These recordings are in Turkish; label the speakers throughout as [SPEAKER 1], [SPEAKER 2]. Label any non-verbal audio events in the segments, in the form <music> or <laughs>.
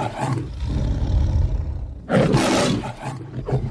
[SPEAKER 1] Thank you.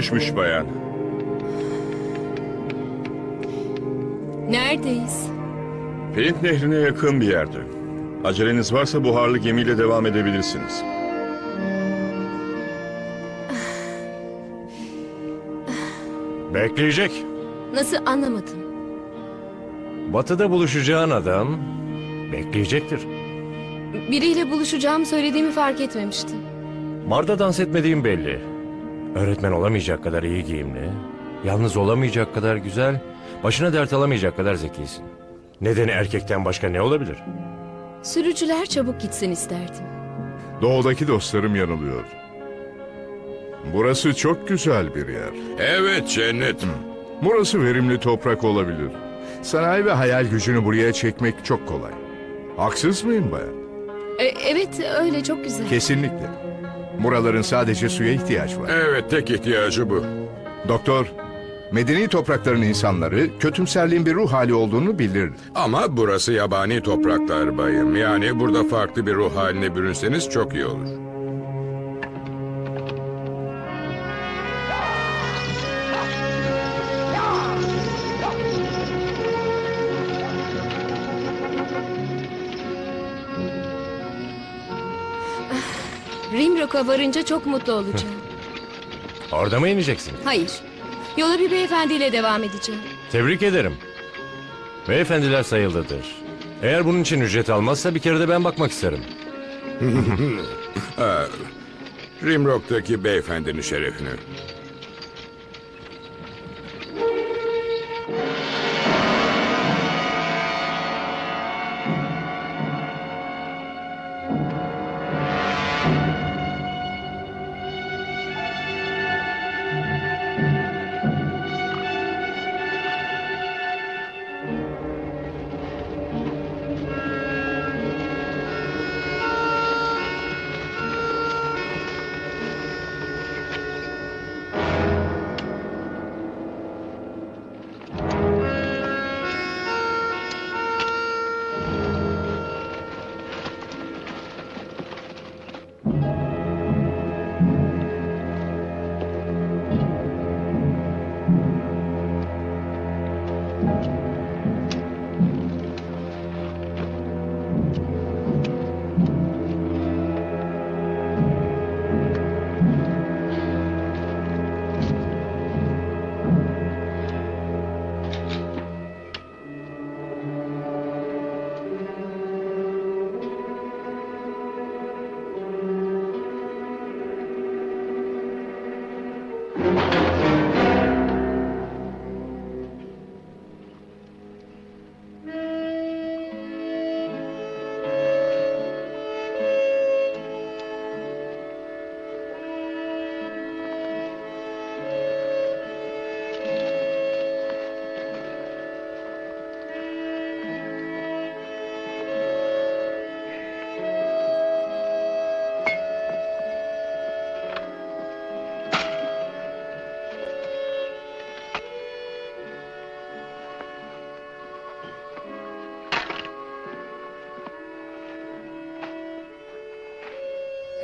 [SPEAKER 1] Düşmüş bayan.
[SPEAKER 2] Neredeyiz?
[SPEAKER 1] Flint nehrine yakın bir yerde. Aceleniz varsa buharlı gemiyle devam edebilirsiniz.
[SPEAKER 3] Bekleyecek.
[SPEAKER 2] Nasıl anlamadım.
[SPEAKER 3] Batıda buluşacağın adam bekleyecektir.
[SPEAKER 2] Biriyle buluşacağımı söylediğimi fark etmemiştim.
[SPEAKER 3] Marda dans etmediğim belli. Öğretmen olamayacak kadar iyi giyimli, yalnız olamayacak kadar güzel, başına dert alamayacak kadar zekisin. Nedeni erkekten başka ne olabilir?
[SPEAKER 2] Sürücüler çabuk gitsin isterdim.
[SPEAKER 4] Doğudaki dostlarım yanılıyor. Burası çok güzel bir yer.
[SPEAKER 5] Evet cennet.
[SPEAKER 4] Burası verimli toprak olabilir. Sanayi ve hayal gücünü buraya çekmek çok kolay. Haksız mıyım bayan?
[SPEAKER 2] E, evet öyle çok güzel.
[SPEAKER 4] Kesinlikle. Buraların sadece suya ihtiyaç var.
[SPEAKER 5] Evet tek ihtiyacı bu.
[SPEAKER 4] Doktor, medeni toprakların insanları kötümserliğin bir ruh hali olduğunu bilir.
[SPEAKER 5] Ama burası yabani topraklar bayım. Yani burada farklı bir ruh haline bürünseniz çok iyi olur.
[SPEAKER 2] Rimrock'a varınca çok mutlu olacağım.
[SPEAKER 3] Orada mı ineceksin?
[SPEAKER 2] Hayır. Yola bir beyefendiyle devam edeceğim.
[SPEAKER 3] Tebrik ederim. Beyefendiler sayılıdır. Eğer bunun için ücret almazsa bir kere de ben bakmak isterim. <laughs>
[SPEAKER 5] Rimrock'taki beyefendinin şerefine.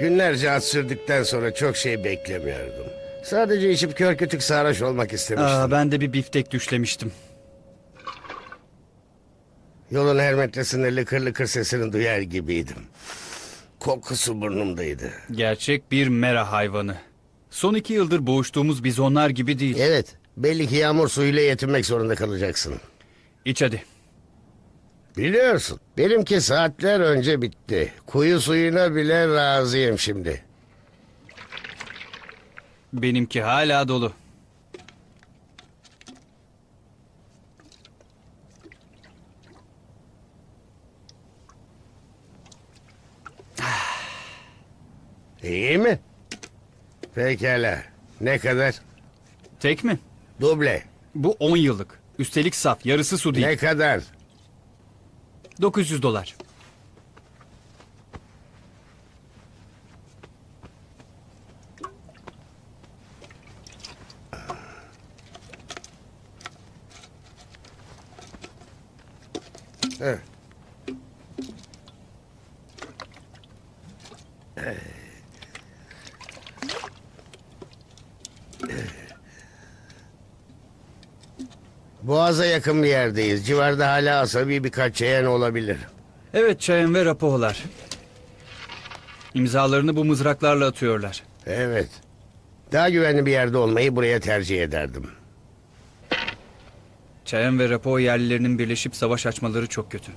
[SPEAKER 6] Günlerce at sürdükten sonra çok şey beklemiyordum. Sadece içip kör kütük sarhoş olmak istemiştim.
[SPEAKER 7] Aa, ben de bir biftek düşlemiştim.
[SPEAKER 6] Yolun her metresinde lıkır lıkır sesini duyar gibiydim. Kokusu burnumdaydı.
[SPEAKER 7] Gerçek bir mera hayvanı. Son iki yıldır boğuştuğumuz bizonlar gibi değil.
[SPEAKER 6] Evet, belli ki yağmur suyuyla yetinmek zorunda kalacaksın.
[SPEAKER 7] İç hadi.
[SPEAKER 6] Biliyorsun, benimki saatler önce bitti. Kuyu suyuna bile razıyım şimdi.
[SPEAKER 7] Benimki hala dolu.
[SPEAKER 6] İyi mi? Pekala. Ne kadar?
[SPEAKER 7] Tek mi?
[SPEAKER 6] Duble.
[SPEAKER 7] Bu 10 yıllık. Üstelik saf, yarısı su değil.
[SPEAKER 6] Ne kadar?
[SPEAKER 7] 900 dolar.
[SPEAKER 6] Heh. Boğaza yakın bir yerdeyiz. Civarda hala asabi birkaç yeğen olabilir.
[SPEAKER 7] Evet Çayan ve Rapo'lar. İmzalarını bu mızraklarla atıyorlar.
[SPEAKER 6] Evet. Daha güvenli bir yerde olmayı buraya tercih ederdim.
[SPEAKER 7] Çayan ve Rapo yerlilerinin birleşip savaş açmaları çok kötü.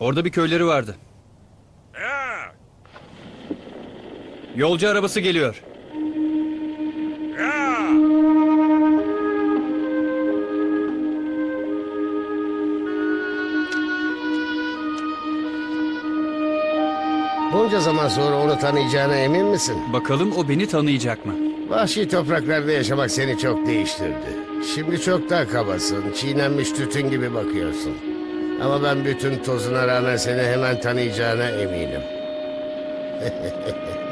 [SPEAKER 7] Orada bir köyleri vardı. Yolcu arabası geliyor.
[SPEAKER 6] Bunca zaman sonra onu tanıyacağına emin misin?
[SPEAKER 7] Bakalım o beni tanıyacak mı?
[SPEAKER 6] Vahşi topraklarda yaşamak seni çok değiştirdi. Şimdi çok daha kabasın, çiğnenmiş tütün gibi bakıyorsun. Ama ben bütün tozuna rağmen seni hemen tanıyacağına eminim. <laughs>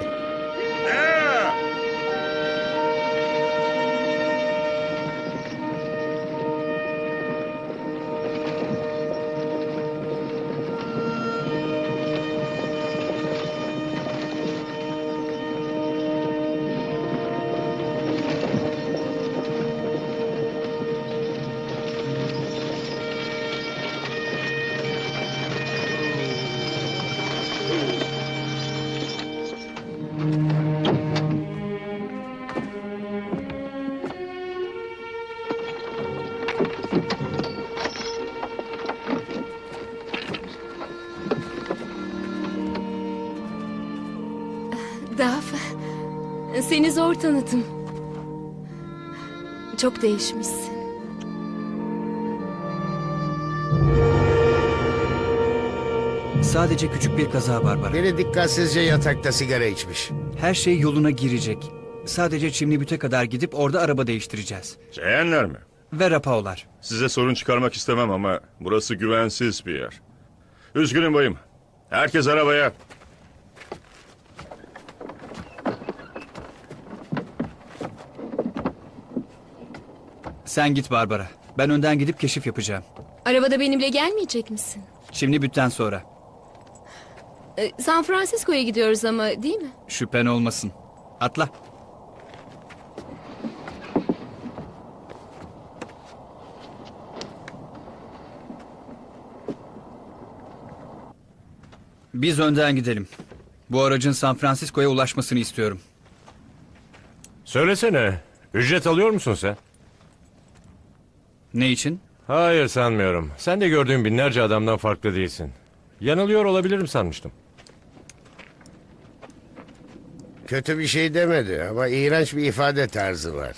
[SPEAKER 2] Çok değişmişsin.
[SPEAKER 7] Sadece küçük bir kaza Barbara.
[SPEAKER 6] Biri dikkatsizce yatakta sigara içmiş.
[SPEAKER 7] Her şey yoluna girecek. Sadece Çimlibüt'e kadar gidip orada araba değiştireceğiz.
[SPEAKER 1] Cehenler mi?
[SPEAKER 7] Ve Rapao'lar.
[SPEAKER 1] Size sorun çıkarmak istemem ama burası güvensiz bir yer. Üzgünüm bayım. Herkes arabaya.
[SPEAKER 7] Sen git Barbara. Ben önden gidip keşif yapacağım.
[SPEAKER 2] Arabada benimle gelmeyecek misin?
[SPEAKER 7] Çimlibüt'ten sonra.
[SPEAKER 2] Ee, San Francisco'ya gidiyoruz ama değil mi?
[SPEAKER 7] Şüphen olmasın. Atla. Biz önden gidelim. Bu aracın San Francisco'ya ulaşmasını istiyorum.
[SPEAKER 3] Söylesene, ücret alıyor musun sen?
[SPEAKER 7] Ne için?
[SPEAKER 3] Hayır sanmıyorum. Sen de gördüğüm binlerce adamdan farklı değilsin. Yanılıyor olabilirim sanmıştım.
[SPEAKER 6] Kötü bir şey demedi ama iğrenç bir ifade tarzı var.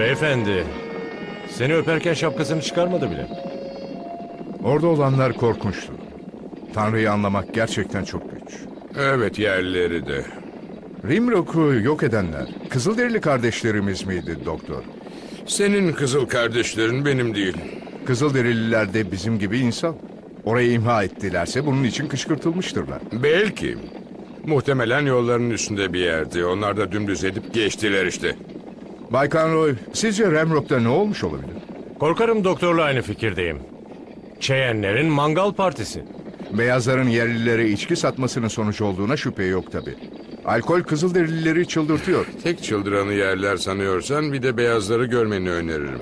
[SPEAKER 3] Beyefendi, seni öperken şapkasını çıkarmadı bile.
[SPEAKER 4] Orada olanlar korkunçtu. Tanrı'yı anlamak gerçekten çok güç.
[SPEAKER 5] Evet yerleri de.
[SPEAKER 4] Rimrock'u yok edenler Kızılderili kardeşlerimiz miydi doktor?
[SPEAKER 5] Senin kızıl kardeşlerin benim değil.
[SPEAKER 4] Kızılderililer de bizim gibi insan. Orayı imha ettilerse bunun için kışkırtılmıştırlar.
[SPEAKER 5] Belki. Muhtemelen yolların üstünde bir yerdi. Onlar da dümdüz edip geçtiler işte.
[SPEAKER 4] Baykan Roy, sizce Remrock'ta ne olmuş olabilir?
[SPEAKER 3] Korkarım doktorla aynı fikirdeyim. Çeyenlerin mangal partisi.
[SPEAKER 4] Beyazların yerlilere içki satmasının sonucu olduğuna şüphe yok tabi. Alkol Kızılderilileri çıldırtıyor.
[SPEAKER 5] Tek çıldıranı yerler sanıyorsan bir de beyazları görmeni öneririm.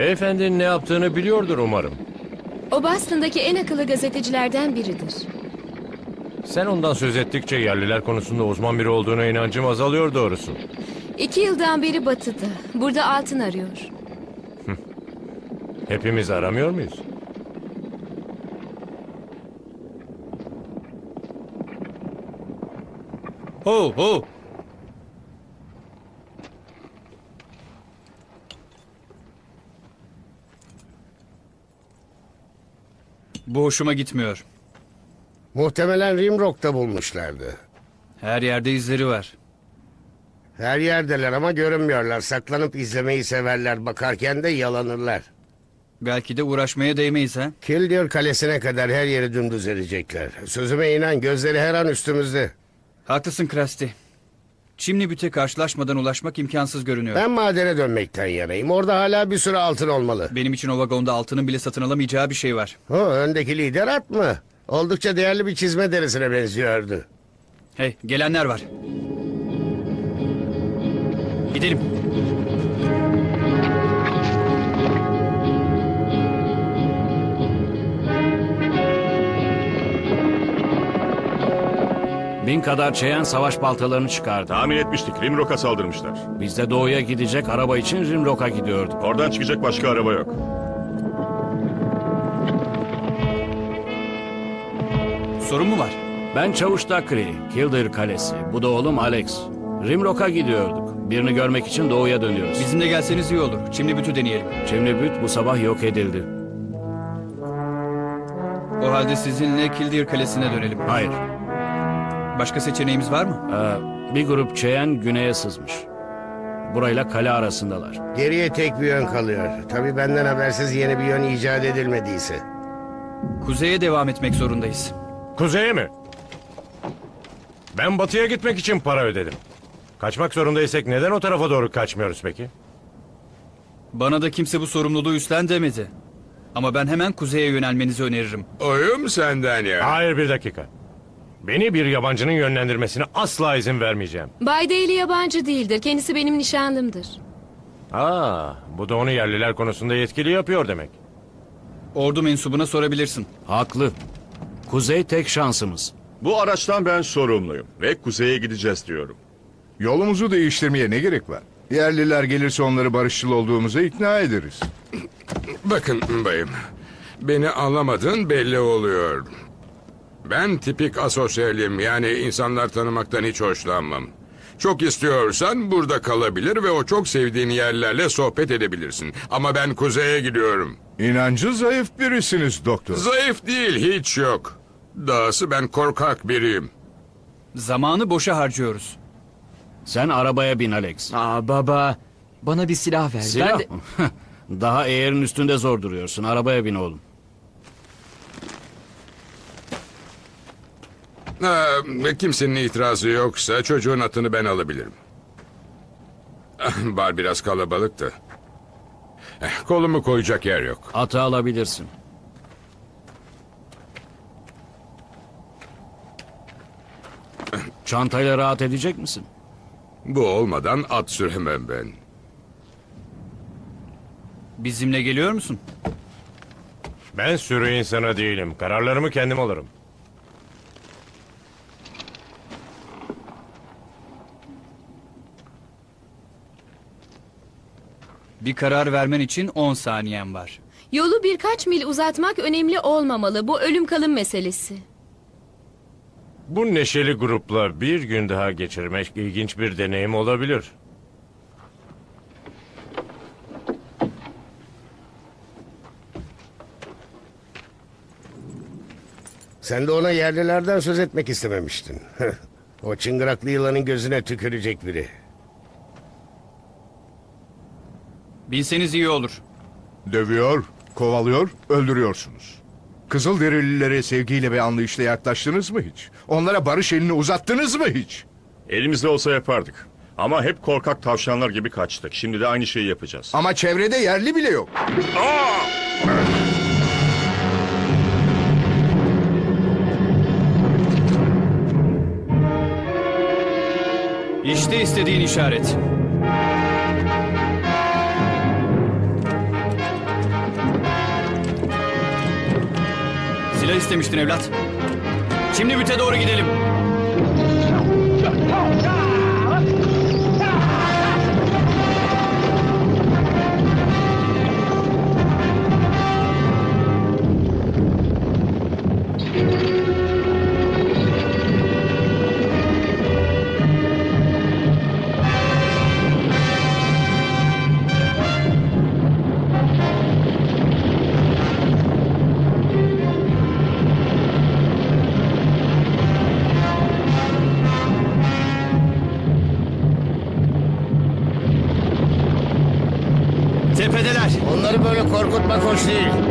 [SPEAKER 3] Beyefendinin ne yaptığını biliyordur umarım.
[SPEAKER 2] O Boston'daki en akıllı gazetecilerden biridir.
[SPEAKER 3] Sen ondan söz ettikçe yerliler konusunda uzman biri olduğuna inancım azalıyor doğrusu.
[SPEAKER 2] İki yıldan beri batıda. Burada altın arıyor.
[SPEAKER 3] Hepimiz aramıyor muyuz?
[SPEAKER 7] Ho ho. Hoşuma gitmiyor.
[SPEAKER 6] Muhtemelen Rimrock'ta bulmuşlardı.
[SPEAKER 7] Her yerde izleri var.
[SPEAKER 6] Her yerdeler ama görünmüyorlar. Saklanıp izlemeyi severler. Bakarken de yalanırlar.
[SPEAKER 7] Belki de uğraşmaya değmeyiz ha.
[SPEAKER 6] Kildare kalesine kadar her yeri dümdüz edecekler. Sözüme inan gözleri her an üstümüzde.
[SPEAKER 7] Haklısın Krusty. Çimli büte karşılaşmadan ulaşmak imkansız görünüyor.
[SPEAKER 6] Ben madene dönmekten yanayım. Orada hala bir sürü altın olmalı.
[SPEAKER 7] Benim için o vagonda altının bile satın alamayacağı bir şey var.
[SPEAKER 6] O öndeki lider at mı? Oldukça değerli bir çizme derisine benziyordu.
[SPEAKER 7] Hey, gelenler var. Gidelim.
[SPEAKER 8] Bin kadar çeyen savaş baltalarını çıkardı.
[SPEAKER 1] Tahmin etmiştik. Rimrock'a saldırmışlar.
[SPEAKER 8] Biz de doğuya gidecek araba için Rimrock'a gidiyorduk.
[SPEAKER 1] Oradan çıkacak başka araba yok.
[SPEAKER 7] Sorun mu var?
[SPEAKER 8] Ben Çavuş Dakri, Kildare Kalesi. Bu da oğlum Alex. Rimrock'a gidiyorduk. Birini görmek için doğuya dönüyoruz.
[SPEAKER 7] Bizimle gelseniz iyi olur. Çimli bütü deneyelim.
[SPEAKER 8] Çimli Büt bu sabah yok edildi.
[SPEAKER 7] O halde sizinle Kildare Kalesi'ne dönelim.
[SPEAKER 8] Hayır.
[SPEAKER 7] Başka seçeneğimiz var mı?
[SPEAKER 8] Ee, bir grup çeyen güneye sızmış. Burayla kale arasındalar.
[SPEAKER 6] Geriye tek bir yön kalıyor. Tabii benden habersiz yeni bir yön icat edilmediyse.
[SPEAKER 7] Kuzeye devam etmek zorundayız.
[SPEAKER 3] Kuzeye mi? Ben batıya gitmek için para ödedim. Kaçmak zorundaysak neden o tarafa doğru kaçmıyoruz peki?
[SPEAKER 7] Bana da kimse bu sorumluluğu üstlen demedi. Ama ben hemen kuzeye yönelmenizi öneririm.
[SPEAKER 5] Oyum senden ya.
[SPEAKER 3] Hayır bir dakika. Beni bir yabancının yönlendirmesine asla izin vermeyeceğim.
[SPEAKER 2] Bay Daly yabancı değildir. Kendisi benim nişanlımdır.
[SPEAKER 3] Aa, bu da onu yerliler konusunda yetkili yapıyor demek.
[SPEAKER 7] Ordu mensubuna sorabilirsin.
[SPEAKER 8] Haklı. Kuzey tek şansımız.
[SPEAKER 1] Bu araçtan ben sorumluyum. Ve kuzeye gideceğiz diyorum.
[SPEAKER 4] Yolumuzu değiştirmeye ne gerek var? Yerliler gelirse onları barışçıl olduğumuza ikna ederiz.
[SPEAKER 5] Bakın bayım. Beni anlamadığın belli oluyor. Ben tipik asosyalim. Yani insanlar tanımaktan hiç hoşlanmam. Çok istiyorsan burada kalabilir ve o çok sevdiğin yerlerle sohbet edebilirsin. Ama ben kuzeye gidiyorum.
[SPEAKER 4] İnancı zayıf birisiniz doktor.
[SPEAKER 5] Zayıf değil, hiç yok. Dahası ben korkak biriyim.
[SPEAKER 7] Zamanı boşa harcıyoruz.
[SPEAKER 8] Sen arabaya bin Alex.
[SPEAKER 9] Aa baba, bana bir silah ver.
[SPEAKER 8] Silah
[SPEAKER 9] Ben de...
[SPEAKER 8] mı? <laughs> Daha eğerin üstünde zor duruyorsun. Arabaya bin oğlum.
[SPEAKER 5] Ee, kimsenin itirazı yoksa çocuğun atını ben alabilirim. <laughs> Bar biraz kalabalıktı. Eh, Kolumu koyacak yer yok.
[SPEAKER 8] Atı alabilirsin. Çantayla rahat edecek misin?
[SPEAKER 5] Bu olmadan at süremem ben.
[SPEAKER 7] Bizimle geliyor musun?
[SPEAKER 3] Ben sürü insanı değilim. Kararlarımı kendim alırım.
[SPEAKER 7] Bir karar vermen için 10 saniyen var.
[SPEAKER 2] Yolu birkaç mil uzatmak önemli olmamalı. Bu ölüm kalım meselesi.
[SPEAKER 3] Bu neşeli grupla bir gün daha geçirmek ilginç bir deneyim olabilir.
[SPEAKER 6] Sen de ona yerlilerden söz etmek istememiştin. <laughs> o çıngıraklı yılanın gözüne tükürecek biri.
[SPEAKER 7] Bilseniz iyi olur.
[SPEAKER 4] Dövüyor, kovalıyor, öldürüyorsunuz. Kızılderililere sevgiyle ve anlayışla yaklaştınız mı hiç? Onlara barış elini uzattınız mı hiç?
[SPEAKER 1] Elimizde olsa yapardık. Ama hep korkak tavşanlar gibi kaçtık. Şimdi de aynı şeyi yapacağız.
[SPEAKER 4] Ama çevrede yerli bile yok.
[SPEAKER 7] İşte istediğin işaret. Silah istemiştin evlat. Şimdi büte doğru gidelim.
[SPEAKER 6] Onları böyle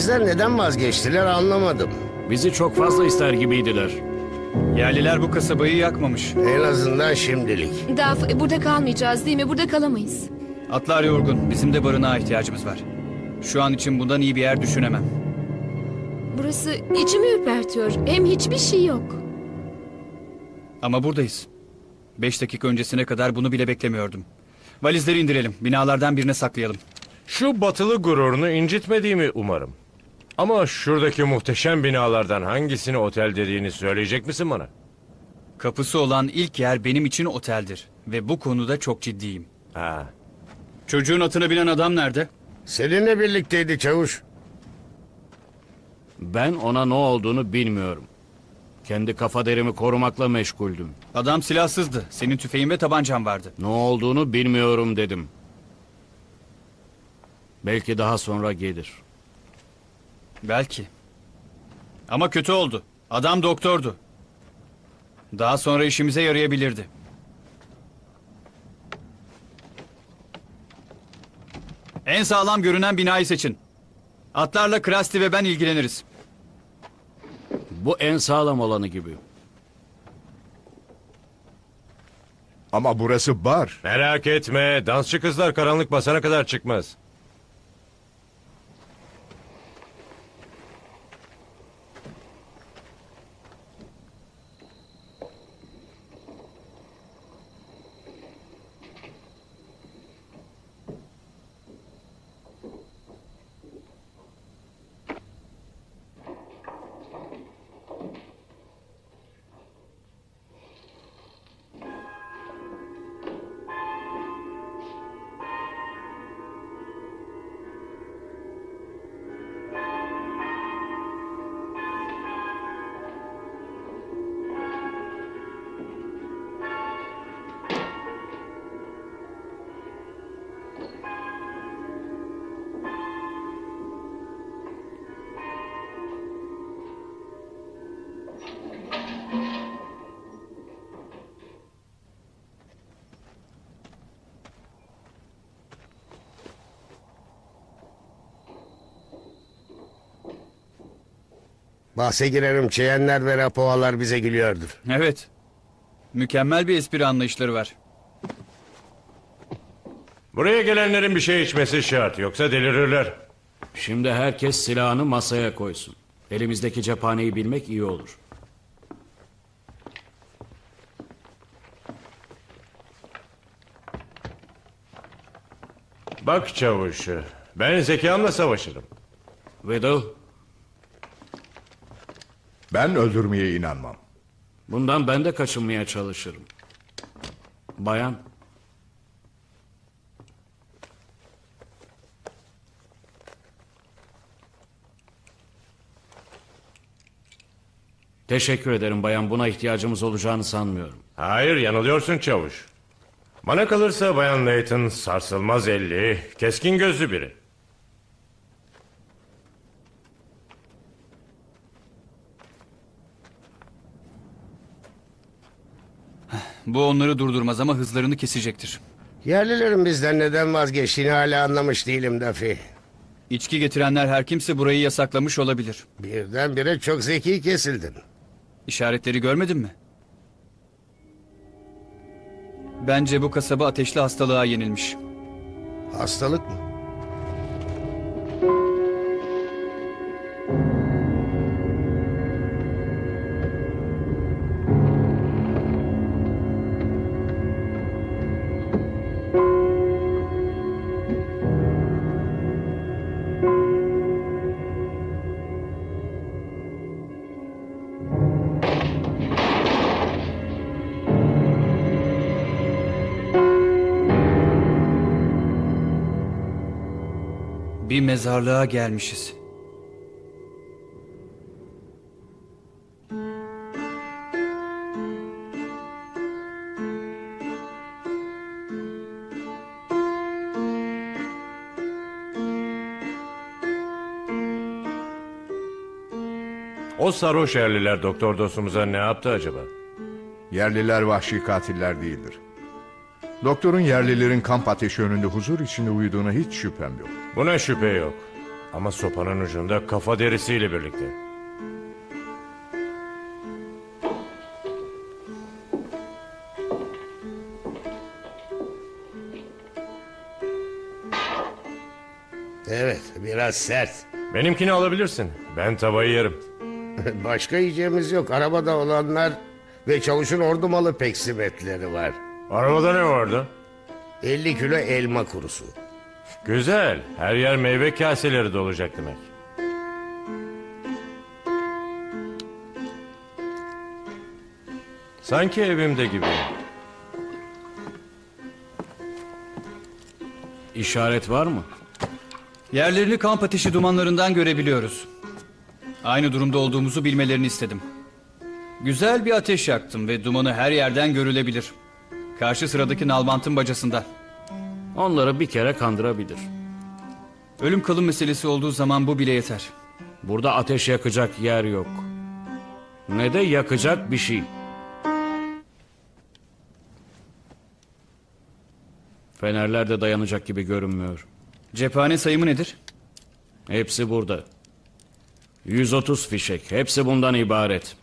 [SPEAKER 6] Bizden neden vazgeçtiler anlamadım.
[SPEAKER 8] Bizi çok fazla ister gibiydiler.
[SPEAKER 7] Yerliler bu kasabayı yakmamış.
[SPEAKER 6] En azından şimdilik.
[SPEAKER 2] Daf burada kalmayacağız değil mi? Burada kalamayız.
[SPEAKER 7] Atlar yorgun. Bizim de barınağa ihtiyacımız var. Şu an için bundan iyi bir yer düşünemem.
[SPEAKER 2] Burası içimi ürpertiyor. Hem hiçbir şey yok.
[SPEAKER 7] Ama buradayız. Beş dakika öncesine kadar bunu bile beklemiyordum. Valizleri indirelim. Binalardan birine saklayalım.
[SPEAKER 3] Şu batılı gururunu incitmediğimi umarım. Ama şuradaki muhteşem binalardan hangisini otel dediğini söyleyecek misin bana?
[SPEAKER 7] Kapısı olan ilk yer benim için oteldir. Ve bu konuda çok ciddiyim.
[SPEAKER 3] Ha,
[SPEAKER 7] Çocuğun atına binen adam nerede?
[SPEAKER 6] Seninle birlikteydi çavuş.
[SPEAKER 8] Ben ona ne olduğunu bilmiyorum. Kendi kafa derimi korumakla meşguldüm.
[SPEAKER 7] Adam silahsızdı. Senin tüfeğin ve tabancan vardı.
[SPEAKER 8] Ne olduğunu bilmiyorum dedim. Belki daha sonra gelir.
[SPEAKER 7] Belki. Ama kötü oldu. Adam doktordu. Daha sonra işimize yarayabilirdi. En sağlam görünen binayı seçin. Atlarla Krusty ve ben ilgileniriz.
[SPEAKER 8] Bu en sağlam olanı gibi.
[SPEAKER 4] Ama burası bar.
[SPEAKER 3] merak etme. Dansçı kızlar karanlık basana kadar çıkmaz.
[SPEAKER 6] Bahse girerim çeyenler ve rapovalar bize gülüyordur.
[SPEAKER 7] Evet. Mükemmel bir espri anlayışları var.
[SPEAKER 3] Buraya gelenlerin bir şey içmesi şart. Yoksa delirirler.
[SPEAKER 8] Şimdi herkes silahını masaya koysun. Elimizdeki cephaneyi bilmek iyi olur.
[SPEAKER 3] Bak çavuş. Ben zekamla savaşırım.
[SPEAKER 8] Whittle,
[SPEAKER 4] Ben öldürmeye inanmam.
[SPEAKER 8] bundan ben de kaçınmaya çalışırım. Bayan, Teşekkür ederim bayan. Buna ihtiyacımız olacağını sanmıyorum.
[SPEAKER 3] Hayır yanılıyorsun çavuş. Bana kalırsa Bayan Layton sarsılmaz elli, keskin gözlü biri.
[SPEAKER 7] Bu onları durdurmaz ama hızlarını kesecektir.
[SPEAKER 6] Yerlilerin bizden neden vazgeçtiğini hala anlamış değilim Dafi.
[SPEAKER 7] İçki getirenler her kimse burayı yasaklamış olabilir.
[SPEAKER 6] Birdenbire çok zeki kesildin.
[SPEAKER 7] İşaretleri görmedin mi? Bence bu kasaba ateşli hastalığa yenilmiş.
[SPEAKER 6] Hastalık mı?
[SPEAKER 7] Bir mezarlığa gelmişiz.
[SPEAKER 3] O sarhoş yerliler doktor dostumuza ne yaptı acaba?
[SPEAKER 4] Yerliler vahşi katiller değildir. Doktorun yerlilerin kamp ateşi önünde huzur içinde uyuduğuna hiç şüphem yok.
[SPEAKER 3] Buna şüphe yok. Ama sopanın ucunda kafa derisiyle birlikte.
[SPEAKER 6] Evet, biraz sert.
[SPEAKER 3] Benimkini alabilirsin. Ben tavayı yerim.
[SPEAKER 6] Başka yiyeceğimiz yok. Arabada olanlar ve çavuşun ordu malı peksimetleri var.
[SPEAKER 3] Arabada ne vardı?
[SPEAKER 6] 50 kilo elma kurusu.
[SPEAKER 3] Güzel. Her yer meyve kaseleri dolacak demek. Sanki evimde gibi.
[SPEAKER 8] İşaret var mı?
[SPEAKER 7] Yerlerini kamp ateşi dumanlarından görebiliyoruz. Aynı durumda olduğumuzu bilmelerini istedim. Güzel bir ateş yaktım ve dumanı her yerden görülebilir. Karşı sıradaki nalbantın bacasında.
[SPEAKER 8] Onları bir kere kandırabilir.
[SPEAKER 7] Ölüm kalım meselesi olduğu zaman bu bile yeter.
[SPEAKER 8] Burada ateş yakacak yer yok. Ne de yakacak bir şey. Fenerler de dayanacak gibi görünmüyor.
[SPEAKER 7] Cephane sayımı nedir?
[SPEAKER 8] Hepsi burada. 130 fişek. Hepsi bundan ibaret.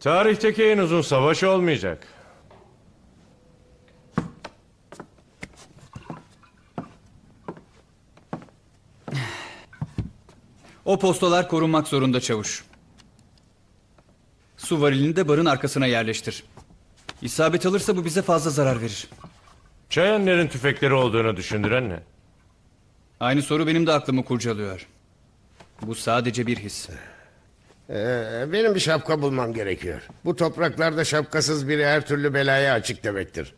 [SPEAKER 3] Tarihteki en uzun savaş olmayacak.
[SPEAKER 7] O postalar korunmak zorunda çavuş. Su varilini de barın arkasına yerleştir. İsabet alırsa bu bize fazla zarar verir.
[SPEAKER 3] Çayenlerin tüfekleri olduğunu düşündüren ne?
[SPEAKER 7] Aynı soru benim de aklımı kurcalıyor. Bu sadece bir his.
[SPEAKER 6] Ee, benim bir şapka bulmam gerekiyor. Bu topraklarda şapkasız biri her türlü belaya açık demektir.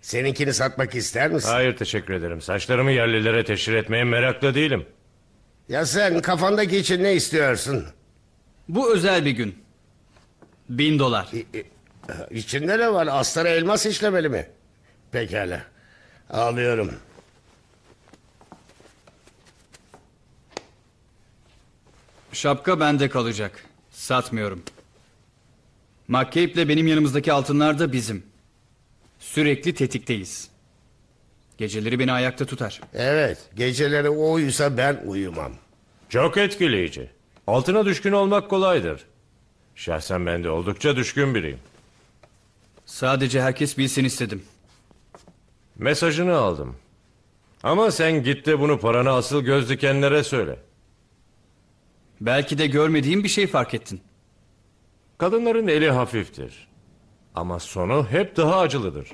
[SPEAKER 6] Seninkini satmak ister misin?
[SPEAKER 3] Hayır teşekkür ederim. Saçlarımı yerlilere teşhir etmeye meraklı değilim.
[SPEAKER 6] Ya sen kafandaki için ne istiyorsun?
[SPEAKER 7] Bu özel bir gün. Bin dolar.
[SPEAKER 6] İ- i- İçinde ne var? Astara elmas işlemeli mi? Pekala. Alıyorum.
[SPEAKER 7] Şapka bende kalacak. Satmıyorum. McCabe'le benim yanımızdaki altınlar da bizim. Sürekli tetikteyiz. Geceleri beni ayakta tutar.
[SPEAKER 6] Evet. Geceleri o uyusa ben uyumam.
[SPEAKER 3] Çok etkileyici. Altına düşkün olmak kolaydır. Şahsen ben de oldukça düşkün biriyim.
[SPEAKER 7] Sadece herkes bilsin istedim.
[SPEAKER 3] Mesajını aldım. Ama sen git de bunu paranı asıl göz dikenlere söyle.
[SPEAKER 7] Belki de görmediğim bir şey fark ettin.
[SPEAKER 3] Kadınların eli hafiftir. Ama sonu hep daha acılıdır.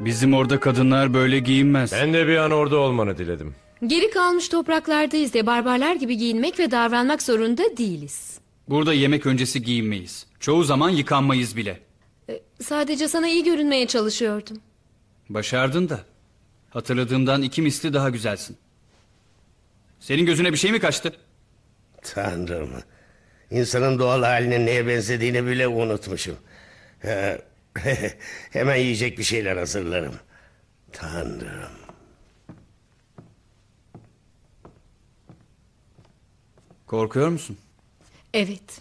[SPEAKER 7] Bizim orada kadınlar böyle giyinmez.
[SPEAKER 3] Ben de bir an orada olmanı diledim.
[SPEAKER 2] Geri kalmış topraklardayız diye barbarlar gibi giyinmek ve davranmak zorunda değiliz.
[SPEAKER 7] Burada yemek öncesi giyinmeyiz. Çoğu zaman yıkanmayız bile.
[SPEAKER 2] Ee, Sadece sana iyi görünmeye çalışıyordum.
[SPEAKER 7] Başardın da. Hatırladığımdan iki misli daha güzelsin. Senin gözüne bir şey mi kaçtı?
[SPEAKER 6] Tanrım. İnsanın doğal halinin neye benzediğini bile unutmuşum. Ee, <laughs> Hemen yiyecek bir şeyler hazırlarım. Tanrım.
[SPEAKER 7] Korkuyor musun?
[SPEAKER 2] Evet.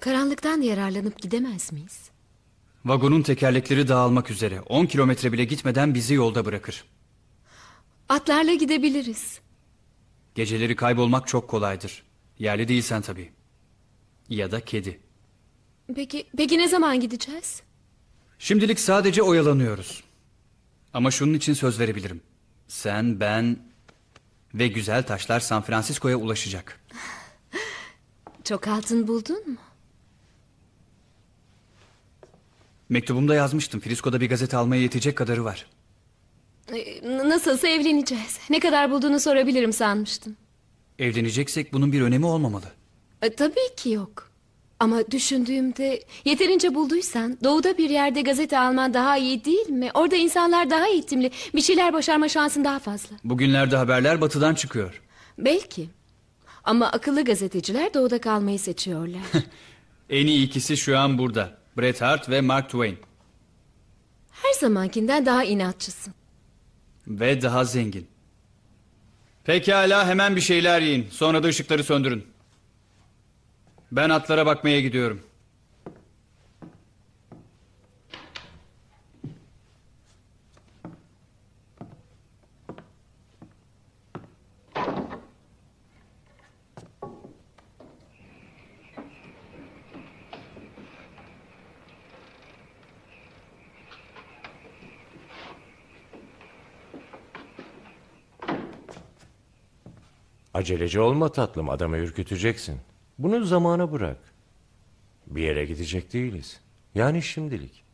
[SPEAKER 2] Karanlıktan yararlanıp gidemez miyiz?
[SPEAKER 7] Vagonun tekerlekleri dağılmak üzere. 10 kilometre bile gitmeden bizi yolda bırakır.
[SPEAKER 2] Atlarla gidebiliriz.
[SPEAKER 7] Geceleri kaybolmak çok kolaydır. Yerli değilsen tabii. Ya da kedi.
[SPEAKER 2] Peki, peki ne zaman gideceğiz?
[SPEAKER 7] Şimdilik sadece oyalanıyoruz. Ama şunun için söz verebilirim. Sen, ben ve güzel taşlar San Francisco'ya ulaşacak. <laughs>
[SPEAKER 2] Çok altın buldun mu?
[SPEAKER 7] Mektubumda yazmıştım. Frisko'da bir gazete almaya yetecek kadarı var.
[SPEAKER 2] Nasılsa evleneceğiz. Ne kadar bulduğunu sorabilirim sanmıştım.
[SPEAKER 7] Evleneceksek bunun bir önemi olmamalı.
[SPEAKER 2] E, tabii ki yok. Ama düşündüğümde yeterince bulduysan doğuda bir yerde gazete alman daha iyi değil mi? Orada insanlar daha eğitimli. Bir şeyler başarma şansın daha fazla.
[SPEAKER 7] Bugünlerde haberler batıdan çıkıyor.
[SPEAKER 2] Belki. Ama akıllı gazeteciler doğuda kalmayı seçiyorlar. <laughs>
[SPEAKER 7] En iyi ikisi şu an burada. Bret Hart ve Mark Twain.
[SPEAKER 2] Her zamankinden daha inatçısın.
[SPEAKER 7] Ve daha zengin. Pekala hemen bir şeyler yiyin. Sonra da ışıkları söndürün. Ben atlara bakmaya gidiyorum.
[SPEAKER 3] Aceleci olma tatlım adamı ürküteceksin. Bunu zamana bırak. Bir yere gidecek değiliz. Yani şimdilik.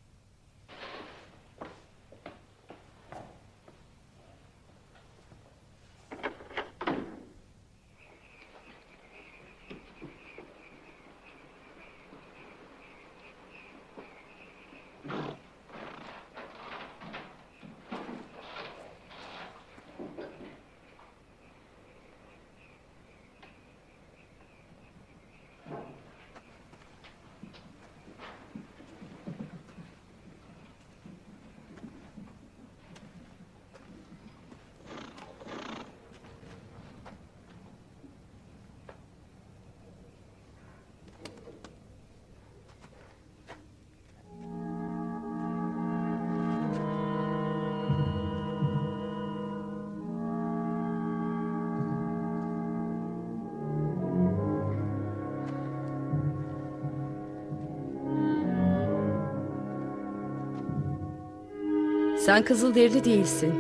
[SPEAKER 10] Sen Kızılderili değilsin.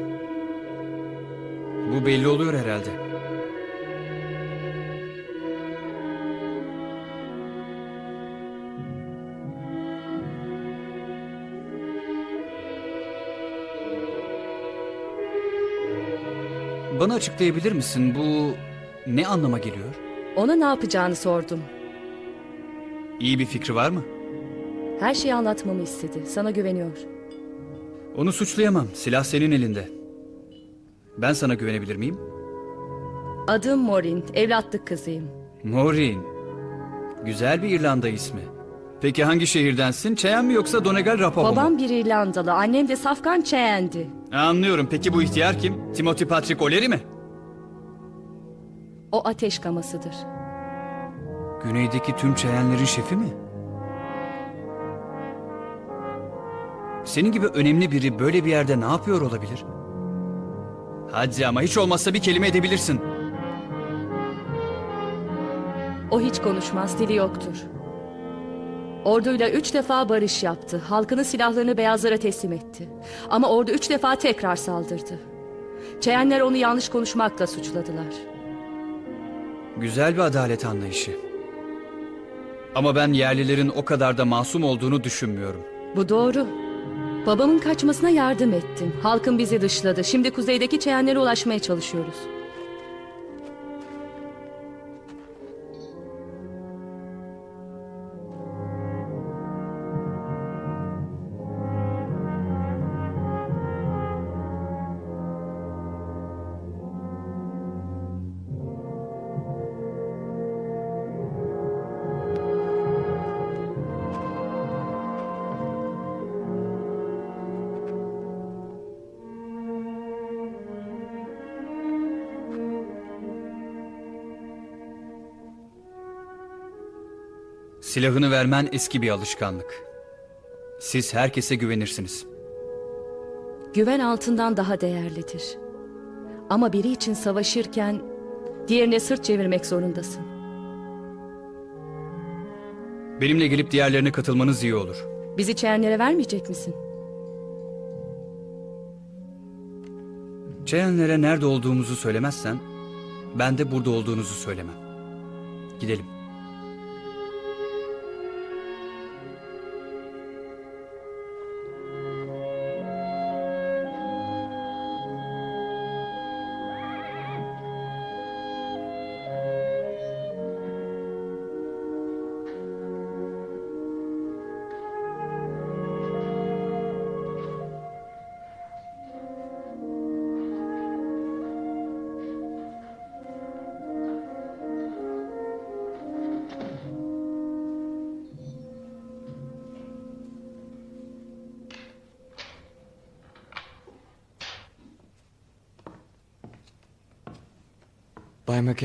[SPEAKER 7] Bu belli oluyor herhalde. Bana açıklayabilir misin bu ne anlama geliyor?
[SPEAKER 10] Ona ne yapacağını sordum.
[SPEAKER 7] İyi bir fikri var mı?
[SPEAKER 10] Her şeyi anlatmamı istedi. Sana güveniyor.
[SPEAKER 7] Onu suçlayamam. Silah senin elinde. Ben sana güvenebilir miyim?
[SPEAKER 10] Adım Morin. Evlatlık kızıyım.
[SPEAKER 7] Maureen. Güzel bir İrlanda ismi. Peki hangi şehirdensin? Çeyen mi yoksa Donegal Rapova mu?
[SPEAKER 10] Babam bir İrlandalı. Annem de Safkan Çeyendi.
[SPEAKER 7] Anlıyorum. Peki bu ihtiyar kim? Timothy Patrick O'Leary mi?
[SPEAKER 10] O ateş kamasıdır.
[SPEAKER 7] Güneydeki tüm çeyenlerin şefi mi? Senin gibi önemli biri böyle bir yerde ne yapıyor olabilir? Hadi ama hiç olmazsa bir kelime edebilirsin.
[SPEAKER 10] O hiç konuşmaz. Dili yoktur. Orduyla üç defa barış yaptı. Halkının silahlarını beyazlara teslim etti. Ama ordu üç defa tekrar saldırdı. Çeyenler onu yanlış konuşmakla suçladılar.
[SPEAKER 7] Güzel bir adalet anlayışı. Ama ben yerlilerin o kadar da masum olduğunu düşünmüyorum.
[SPEAKER 10] Bu doğru. Babamın kaçmasına yardım ettim. Halkın bizi dışladı. Şimdi kuzeydeki çeyenlere ulaşmaya çalışıyoruz.
[SPEAKER 7] Silahını vermen eski bir alışkanlık. Siz herkese güvenirsiniz.
[SPEAKER 10] Güven altından daha değerlidir. Ama biri için savaşırken diğerine sırt çevirmek zorundasın.
[SPEAKER 7] Benimle gelip diğerlerine katılmanız iyi olur.
[SPEAKER 10] Bizi çeyenlere vermeyecek misin?
[SPEAKER 7] Çeyenlere nerede olduğumuzu söylemezsen, ben de burada olduğunuzu söylemem. Gidelim.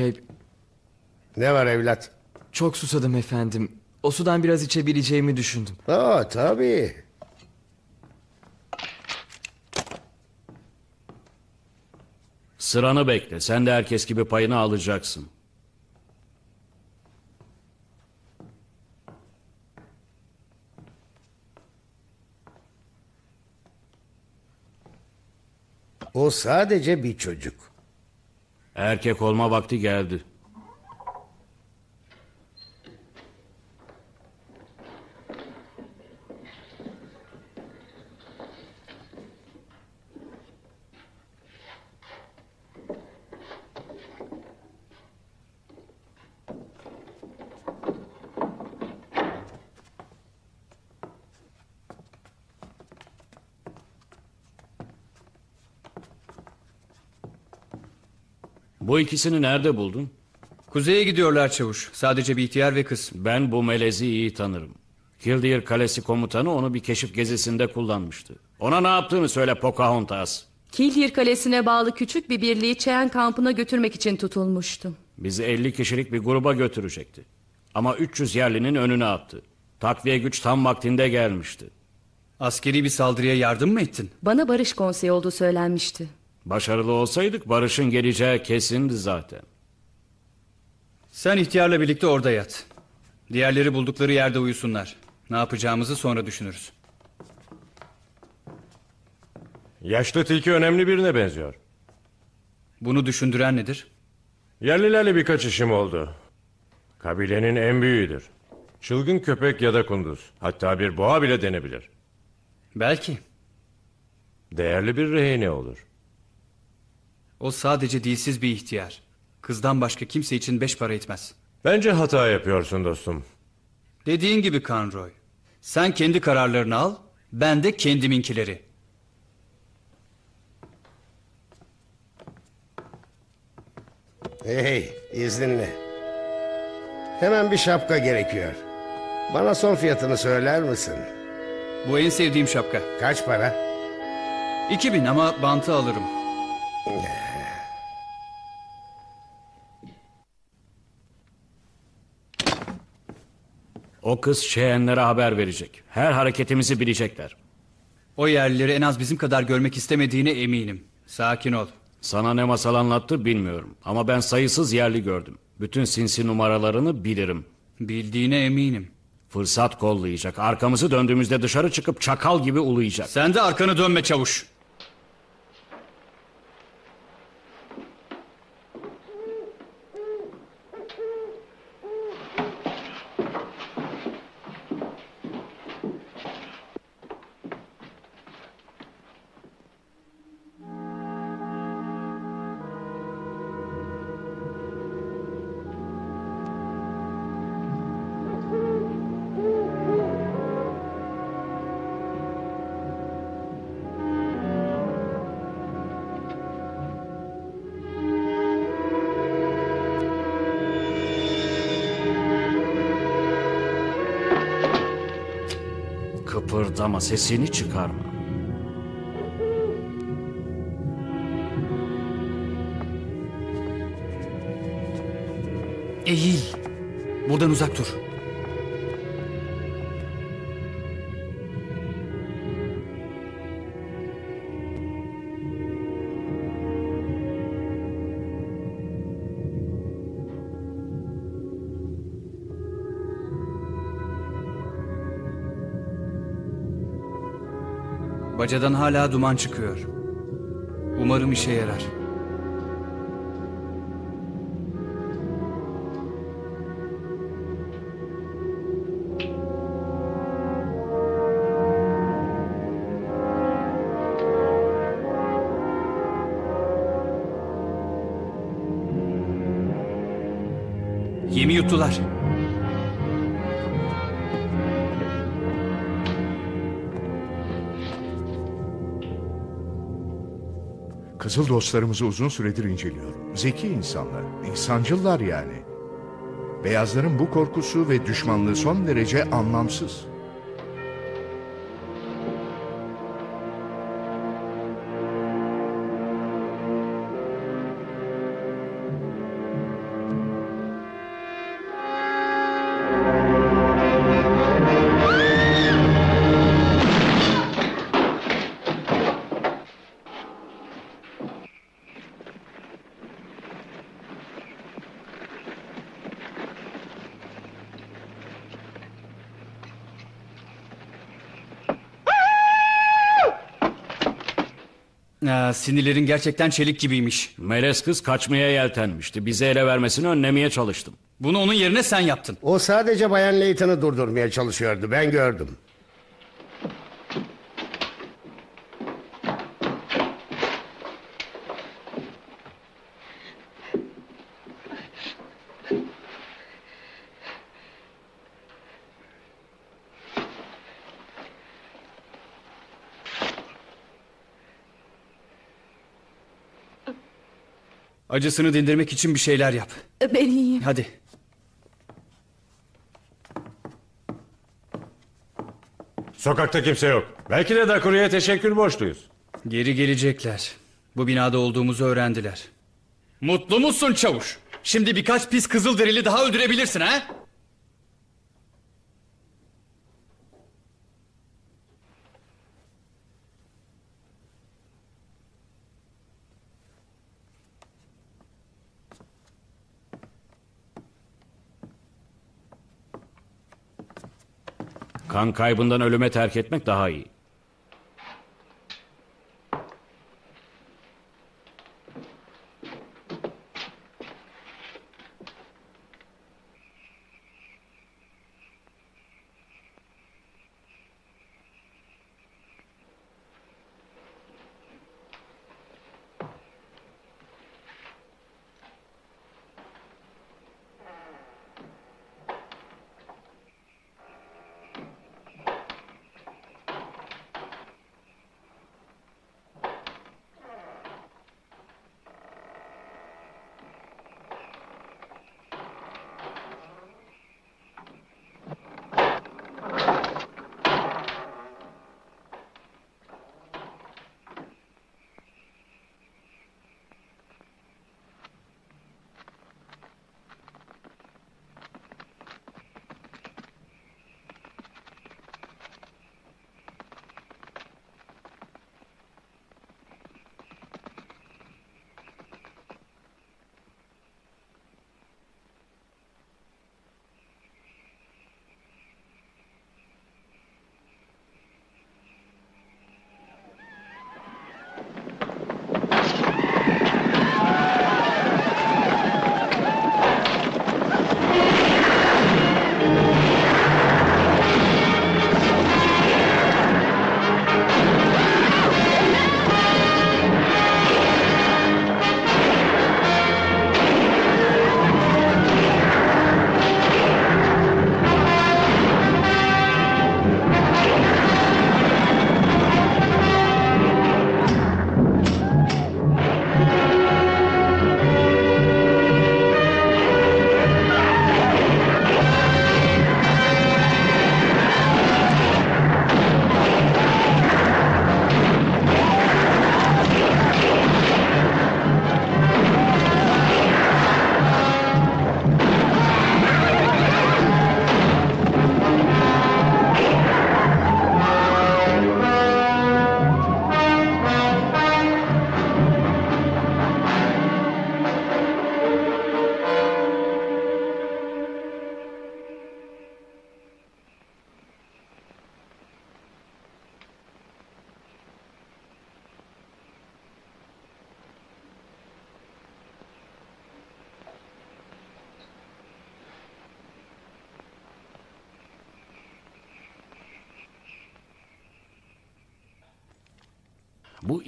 [SPEAKER 9] McCabe,
[SPEAKER 6] Ne var evlat?
[SPEAKER 9] çok susadım efendim. O sudan biraz içebileceğimi düşündüm.
[SPEAKER 6] Aa tabii.
[SPEAKER 8] Sıranı bekle. Sen de herkes gibi payını alacaksın.
[SPEAKER 6] O sadece bir çocuk.
[SPEAKER 8] Erkek olma vakti geldi. Bu ikisini nerede buldun?
[SPEAKER 7] Kuzeye gidiyorlar çavuş. Sadece bir ihtiyar ve kız.
[SPEAKER 8] Ben bu melezi iyi tanırım. Kildare Kalesi komutanı onu bir keşif gezisinde kullanmıştı. Ona ne yaptığını söyle Pocahontas.
[SPEAKER 10] Kilhir Kalesi'ne bağlı küçük bir birliği Çeyen kampına götürmek için tutulmuştum.
[SPEAKER 8] Bizi 50 kişilik bir gruba götürecekti. Ama 300 yerlinin önüne attı. Takviye güç tam vaktinde gelmişti.
[SPEAKER 7] Askeri bir saldırıya yardım mı ettin?
[SPEAKER 10] Bana barış konseyi olduğu söylenmişti.
[SPEAKER 8] Başarılı olsaydık barışın geleceği kesindi zaten.
[SPEAKER 7] Sen ihtiyarla birlikte orada yat. Diğerleri buldukları yerde uyusunlar. Ne yapacağımızı sonra düşünürüz.
[SPEAKER 3] Yaşlı tilki önemli birine benziyor.
[SPEAKER 7] Bunu düşündüren nedir?
[SPEAKER 3] Yerlilerle birkaç işim oldu. Kabilenin en büyüğüdür. Çılgın köpek ya da kunduz. Hatta bir boğa bile denebilir.
[SPEAKER 7] Belki.
[SPEAKER 3] Değerli bir rehine olur.
[SPEAKER 7] O sadece dilsiz bir ihtiyar. Kızdan başka kimse için beş para etmez.
[SPEAKER 3] Bence hata yapıyorsun dostum.
[SPEAKER 7] Dediğin gibi Conroy. Sen kendi kararlarını al, ben de kendiminkileri.
[SPEAKER 6] Hey izninle. Hemen bir şapka gerekiyor. Bana son fiyatını söyler misin?
[SPEAKER 7] Bu en sevdiğim şapka.
[SPEAKER 6] Kaç para?
[SPEAKER 7] 2000 ama bantı alırım.
[SPEAKER 8] O kız Şehenlere haber verecek. Her hareketimizi bilecekler.
[SPEAKER 7] O yerlileri en az bizim kadar görmek istemediğine eminim. Sakin ol.
[SPEAKER 8] Sana ne masal anlattı bilmiyorum. Ama ben sayısız yerli gördüm. Bütün sinsi numaralarını bilirim.
[SPEAKER 7] Bildiğine eminim.
[SPEAKER 8] Fırsat kollayacak. Arkamızı döndüğümüzde dışarı çıkıp çakal gibi uluyacak.
[SPEAKER 7] Sen de arkanı dönme çavuş.
[SPEAKER 8] Kıpırdama sesini çıkarma.
[SPEAKER 7] Eğil. Buradan uzak dur. Bacadan hala duman çıkıyor. Umarım işe yarar.
[SPEAKER 4] Kızıl dostlarımızı uzun süredir inceliyorum. Zeki insanlar, insancıllar yani. Beyazların bu korkusu ve düşmanlığı son derece anlamsız.
[SPEAKER 7] Sinirlerin gerçekten çelik gibiymiş.
[SPEAKER 8] Melez kız kaçmaya yeltenmişti. Bizi ele vermesini önlemeye çalıştım.
[SPEAKER 7] Bunu onun yerine sen yaptın.
[SPEAKER 6] O sadece Bayan Layton'ı durdurmaya çalışıyordu. Ben gördüm.
[SPEAKER 7] Acısını dindirmek için bir şeyler yap.
[SPEAKER 10] Ben iyiyim.
[SPEAKER 7] Hadi.
[SPEAKER 3] Sokakta kimse yok. Belki de Dakuru'ya teşekkür borçluyuz.
[SPEAKER 7] Geri gelecekler. Bu binada olduğumuzu öğrendiler. Mutlu musun çavuş? Şimdi birkaç pis kızılderili daha öldürebilirsin ha?
[SPEAKER 8] Kan kaybından ölüme terk etmek daha iyi.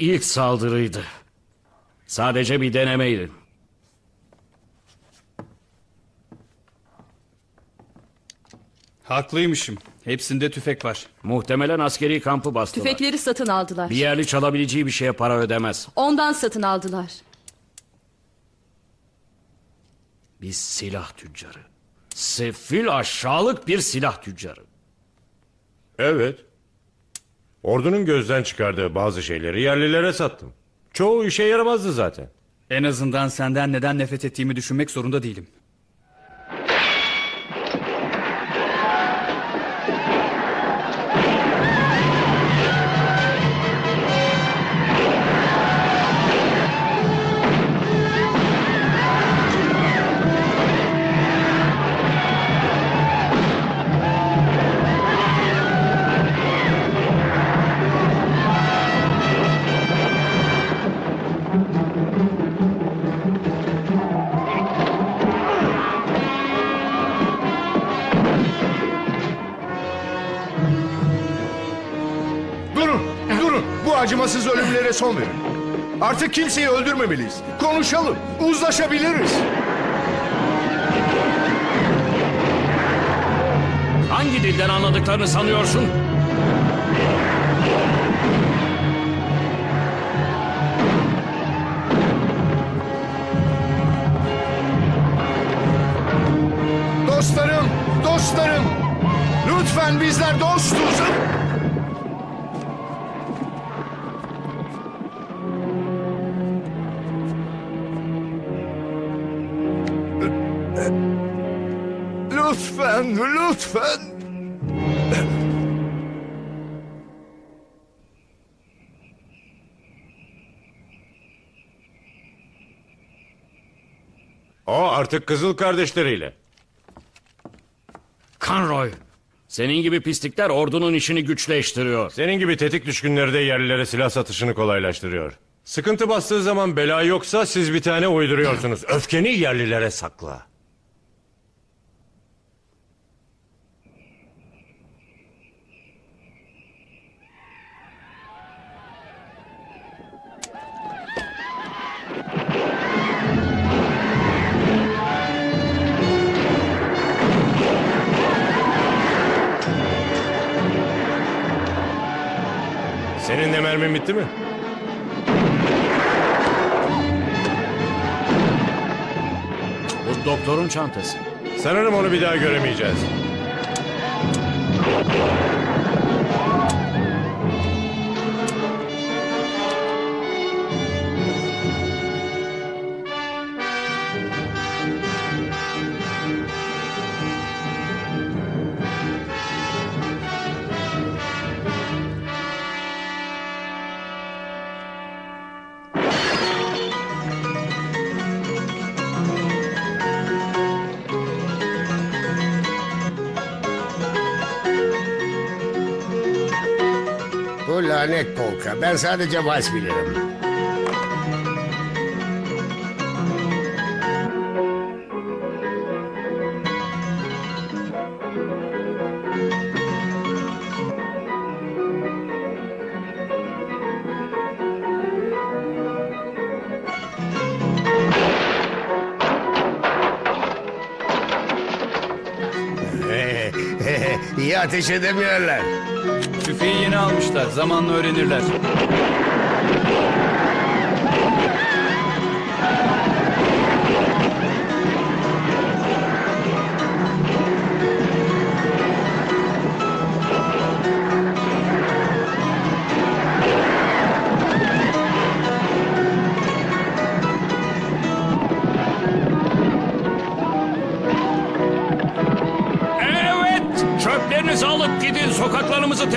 [SPEAKER 8] İlk saldırıydı. Sadece bir denemeydi.
[SPEAKER 7] Haklıymışım. Hepsinde tüfek var.
[SPEAKER 8] Muhtemelen askeri kampı bastılar.
[SPEAKER 10] Tüfekleri satın aldılar.
[SPEAKER 8] Bir yerli çalabileceği bir şeye para ödemez.
[SPEAKER 10] Ondan satın aldılar.
[SPEAKER 8] Bir silah tüccarı. Sefil aşağılık bir silah tüccarı.
[SPEAKER 3] Evet. Ordunun gözden çıkardığı bazı şeyleri yerlilere sattım. Çoğu işe yaramazdı zaten.
[SPEAKER 7] En azından senden neden nefret ettiğimi düşünmek zorunda değilim.
[SPEAKER 4] Artık kimseyi öldürmemeliyiz. Konuşalım, uzlaşabiliriz.
[SPEAKER 8] Hangi dilden anladıklarını sanıyorsun?
[SPEAKER 4] Dostlarım, dostlarım. Lütfen bizler dostuz. Lütfen.
[SPEAKER 3] O artık kızıl kardeşleriyle.
[SPEAKER 8] Conroy. Senin gibi pislikler ordunun işini güçleştiriyor.
[SPEAKER 3] Senin gibi tetik düşkünleri de yerlilere silah satışını kolaylaştırıyor. Sıkıntı bastığı zaman bela yoksa siz bir tane uyduruyorsunuz. Öfkeni yerlilere sakla. Mermin bitti mi?
[SPEAKER 8] Bu doktorun çantası.
[SPEAKER 3] Sanırım onu bir daha göremeyeceğiz.
[SPEAKER 6] Lanet polka. Ben sadece vals bilirim. <laughs> İyi ateş edemiyorlar.
[SPEAKER 7] Tüfeği yeni almışlar. Zamanla öğrenirler.